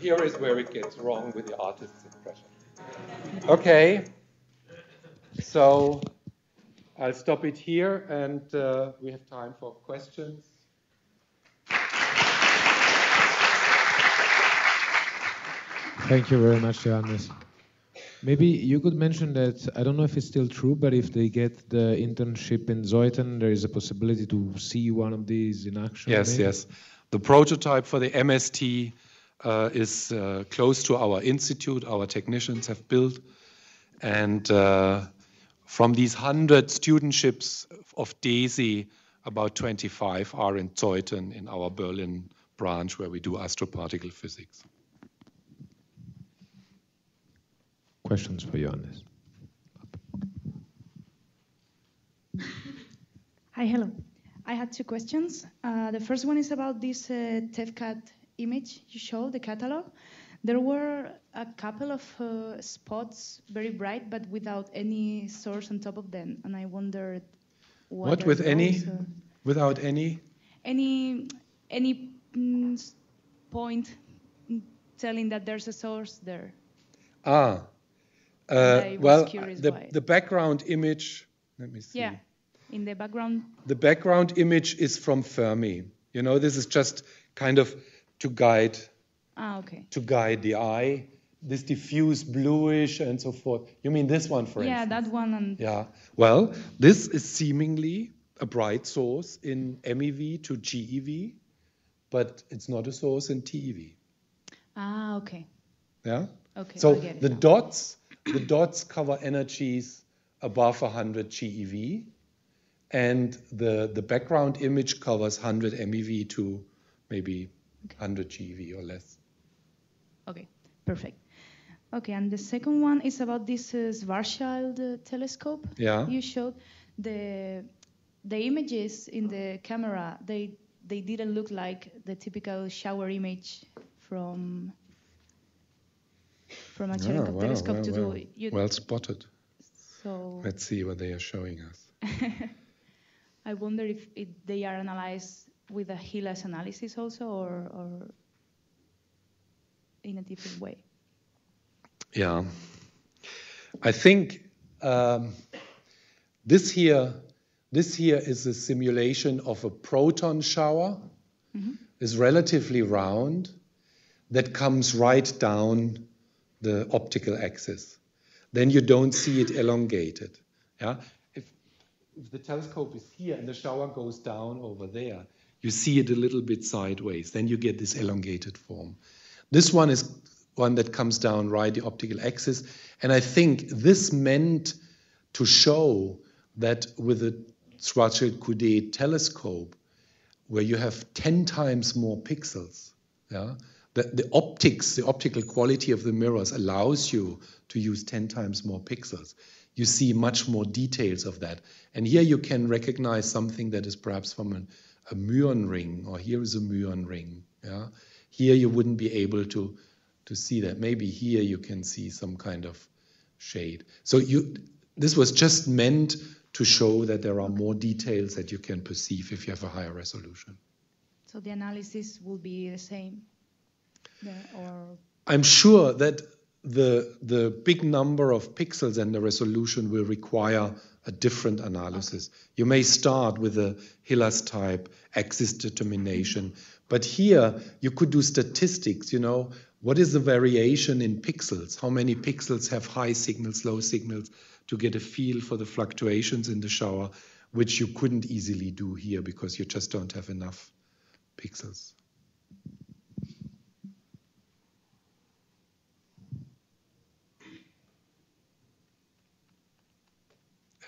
here is where it gets wrong with the artist's impression. Okay, so I'll stop it here, and uh, we have time for questions. Thank you very much, Johannes. Maybe you could mention that, I don't know if it's still true, but if they get the internship in Zeuthen, there is a possibility to see one of these in action? Yes, maybe? yes. The prototype for the MST uh, is uh, close to our institute, our technicians have built. And uh, from these 100 studentships of DESY, about 25 are in Zeuthen in our Berlin branch where we do astroparticle physics. Questions for Johannes? Hi, hello. I had two questions. Uh, the first one is about this uh, TeVCat image you showed, the catalog. There were a couple of uh, spots very bright, but without any source on top of them, and I wondered what. With any? uh, Without any? any any mm, point telling that there's a source there. Ah. Uh, well, the, the background image, let me see. Yeah, in the background. The background image is from Fermi. You know, this is just kind of to guide Ah, okay. to guide the eye. This diffuse bluish and so forth. You mean this one, for Yeah, instance? that one and Yeah. Well, this is seemingly a bright source in MEV to GeV, but it's not a source in TeV. ah, okay, Yeah. okay. So I get it the now. dots, the dots cover energies above 100 GeV, and the the background image covers 100 MeV to maybe 100 GeV or less. Okay, perfect. Okay, and the second one is about this uh, Schwarzschild uh, telescope Yeah. you showed. The the images in the camera they they didn't look like the typical shower image from from a Ah, telescope, wow, telescope wow, to wow. do. You, Well spotted. so Let's see what they are showing us. [laughs] I wonder if it, they are analyzed with a Hillas analysis also, or, or in a different way. Yeah. I think um, this here, this here is a simulation of a proton shower. Is relatively round, that comes right down the optical axis. Then you don't see it elongated. Yeah. If, if the telescope is here and the shower goes down over there, you see it a little bit sideways. Then you get this elongated form. This one is one that comes down right the optical axis, and I think this meant to show that with the Schwarzschild Couder telescope, where you have 10 times more pixels, yeah, the, the optics, the optical quality of the mirrors allows you to use 10 times more pixels. You see much more details of that. And here you can recognize something that is perhaps from an, a muon ring, or here is a muon ring. Yeah? Here you wouldn't be able to, to see that. Maybe here you can see some kind of shade. So you, this was just meant to show that there are more details that you can perceive if you have a higher resolution. So the analysis will be the same, there, or I'm sure that the, the big number of pixels and the resolution will require a different analysis. You may start with a Hillas type axis determination, but here you could do statistics, you know, what is the variation in pixels? How many pixels have high signals, low signals, to get a feel for the fluctuations in the shower, which you couldn't easily do here because you just don't have enough pixels.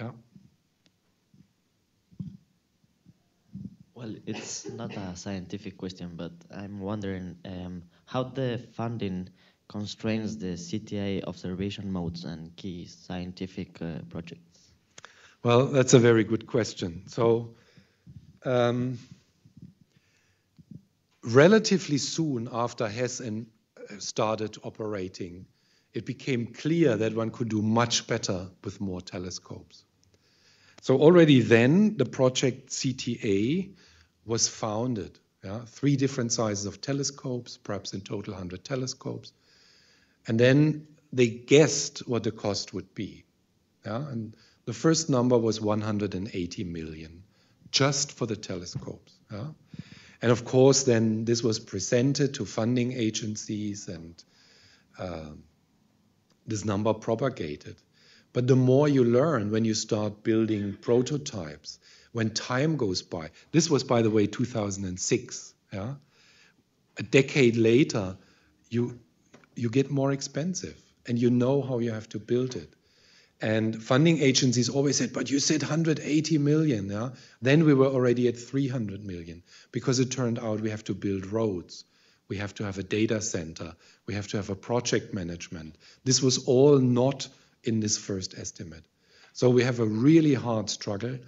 Yeah. Well, it's not a scientific question, but I'm wondering um, how the funding constrains the CTA observation modes and key scientific uh, projects. Well, that's a very good question. So, um, relatively soon after Hessen uh, started operating, it became clear that one could do much better with more telescopes. So already then, the project CTA was founded. Yeah? Three different sizes of telescopes, perhaps in total 100 telescopes. And then they guessed what the cost would be. Yeah? And The first number was 180 million, just for the telescopes. Yeah? And of course, then this was presented to funding agencies, and uh, this number propagated. But the more you learn when you start building prototypes, when time goes by, this was, by the way, 2006. Yeah? A decade later, you, you get more expensive and you know how you have to build it. And funding agencies always said, but you said 180 million. Yeah? Then we were already at 300 million because it turned out we have to build roads. We have to have a data center. We have to have a project management. This was all not in this first estimate. So we have a really hard struggle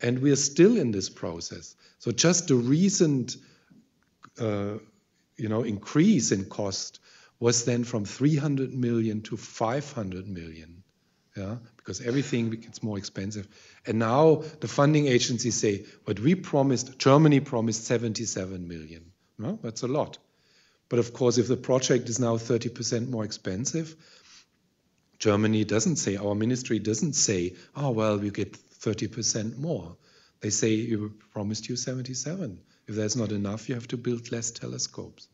and we are still in this process. So just the recent uh, you know, increase in cost was then from 300 million to 500 million yeah, because everything gets more expensive. And now the funding agencies say, what we promised, Germany promised 77 million. No, that's a lot. But of course, if the project is now 30% more expensive, Germany doesn't say, our ministry doesn't say, oh, well, you get 30% more. They say, we promised you 77. If that's not enough, you have to build less telescopes.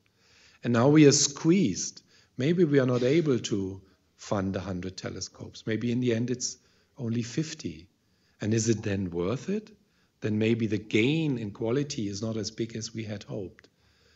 And now we are squeezed. Maybe we are not able to fund 100 telescopes. Maybe in the end it's only 50. And is it then worth it? Then maybe the gain in quality is not as big as we had hoped.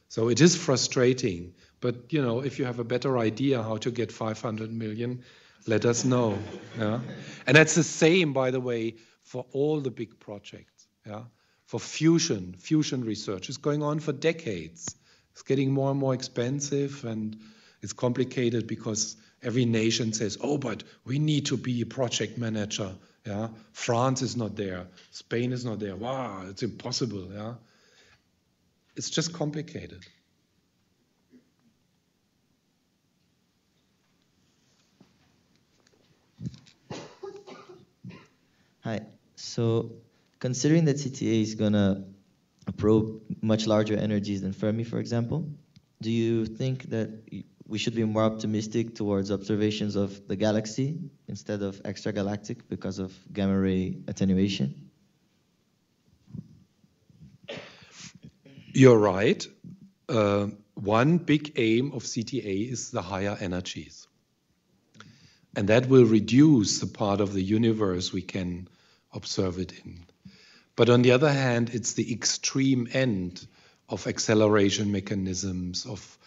So it is frustrating. But you know, if you have a better idea how to get 500 million, let us know. Yeah? And that's the same, by the way, for all the big projects. Yeah? For fusion, fusion research is going on for decades. It's getting more and more expensive and it's complicated because every nation says, oh, but we need to be a project manager. Yeah, France is not there, Spain is not there. Wow, it's impossible. Yeah, it's just complicated. Hi. So, considering that CTA is gonna probe much larger energies than Fermi, for example, do you think that we should be more optimistic towards observations of the galaxy instead of extragalactic because of gamma ray attenuation? You're right. Uh, one big aim of CTA is the higher energies. And that will reduce the part of the universe we can observe it in. But on the other hand, it's the extreme end of acceleration mechanisms, of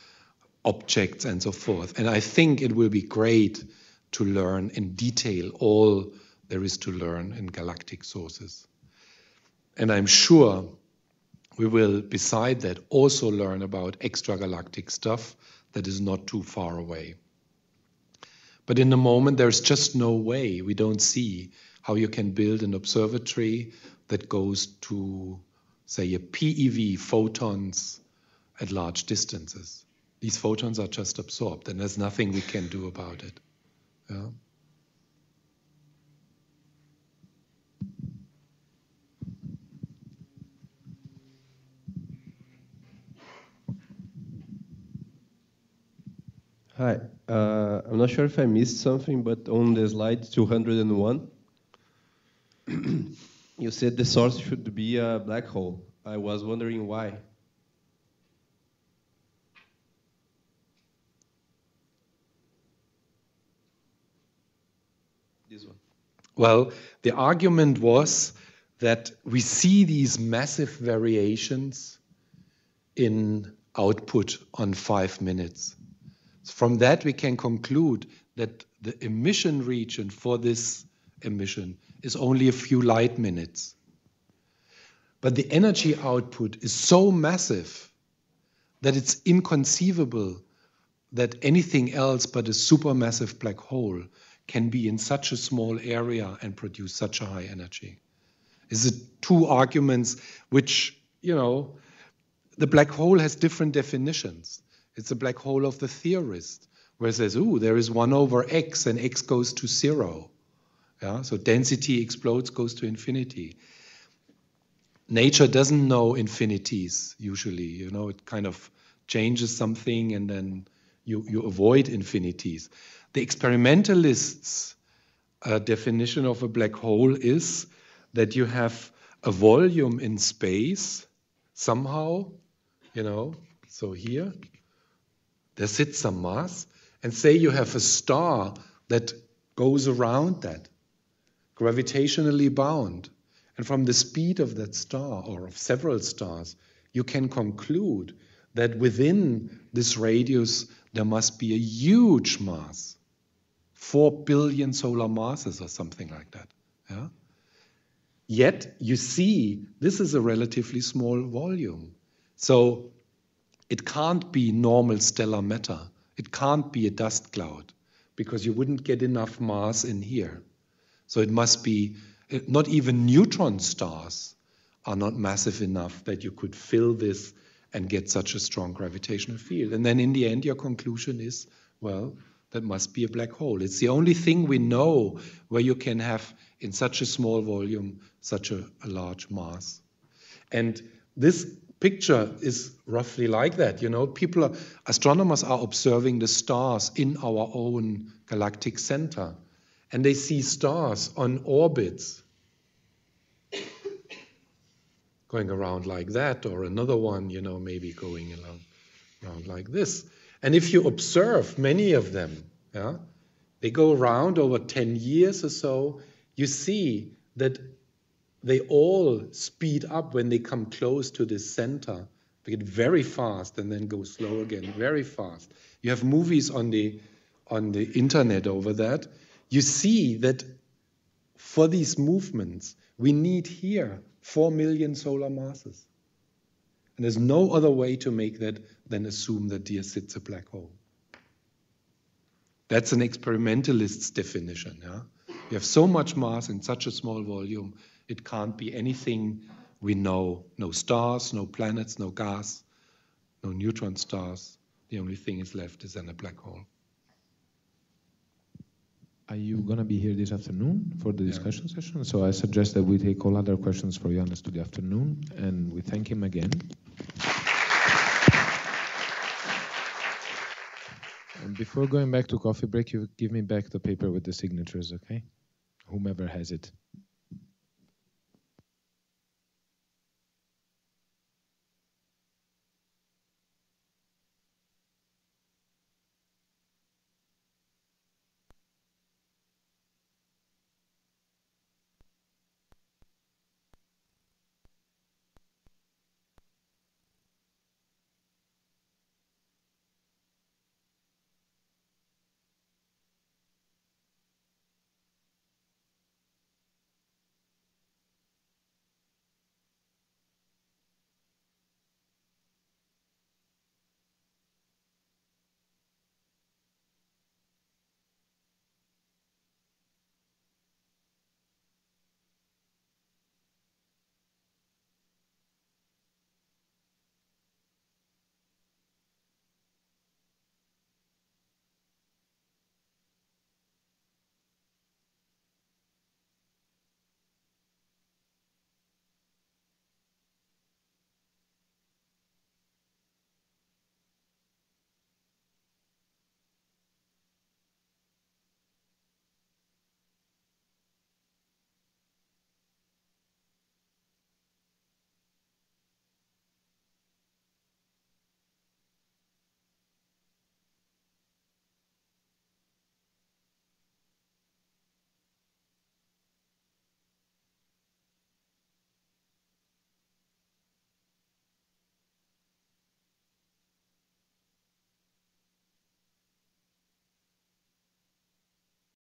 objects and so forth. And I think it will be great to learn in detail all there is to learn in galactic sources. And I'm sure we will, beside that, also learn about extragalactic stuff that is not too far away. But in the moment, there's just no way. We don't see how you can build an observatory that goes to, say, a PeV photons at large distances these photons are just absorbed, and there's nothing we can do about it. Yeah. Hi, uh, I'm not sure if I missed something, but on the slide 201, [clears throat] you said the source should be a black hole. I was wondering why. This one. Well, the argument was that we see these massive variations in output on five minutes. From that, we can conclude that the emission region for this emission is only a few light minutes. But the energy output is so massive that it's inconceivable that anything else but a supermassive black hole can be in such a small area and produce such a high energy? Is it two arguments which, you know, the black hole has different definitions. It's a black hole of the theorist, where it says, ooh, there is 1 over x and x goes to zero. Yeah? So density explodes, goes to infinity. Nature doesn't know infinities usually. You know, it kind of changes something and then you, you avoid infinities. The experimentalists uh, definition of a black hole is that you have a volume in space somehow, you know, so here, there sits some mass, and say you have a star that goes around that, gravitationally bound. And from the speed of that star, or of several stars, you can conclude that within this radius there must be a huge mass. Four billion solar masses or something like that. Yeah? Yet you see this is a relatively small volume. So it can't be normal stellar matter. It can't be a dust cloud because you wouldn't get enough mass in here. So it must be not even neutron stars are not massive enough that you could fill this and get such a strong gravitational field. And then in the end, your conclusion is well, that must be a black hole. It's the only thing we know where you can have, in such a small volume, such a, a large mass. And this picture is roughly like that. You know, people, are, astronomers are observing the stars in our own galactic center, and they see stars on orbits going around like that, or another one, you know, maybe going along, around like this. And if you observe many of them, yeah, they go around over 10 years or so, you see that they all speed up when they come close to this center. They get very fast and then go slow again, very fast. You have movies on the on the internet over that. You see that for these movements, we need here 4 million solar masses. And there's no other way to make that than assume that there sits a black hole. That's an experimentalist's definition. Yeah? You have so much mass in such a small volume, it can't be anything we know. No stars, no planets, no gas, no neutron stars. The only thing is left is then a black hole. Are you going to be here this afternoon for the discussion yeah. session? So I suggest that we take all other questions for Johannes to the afternoon, and we thank him again. And before going back to coffee break, you give me back the paper with the signatures, okay? Whomever has it.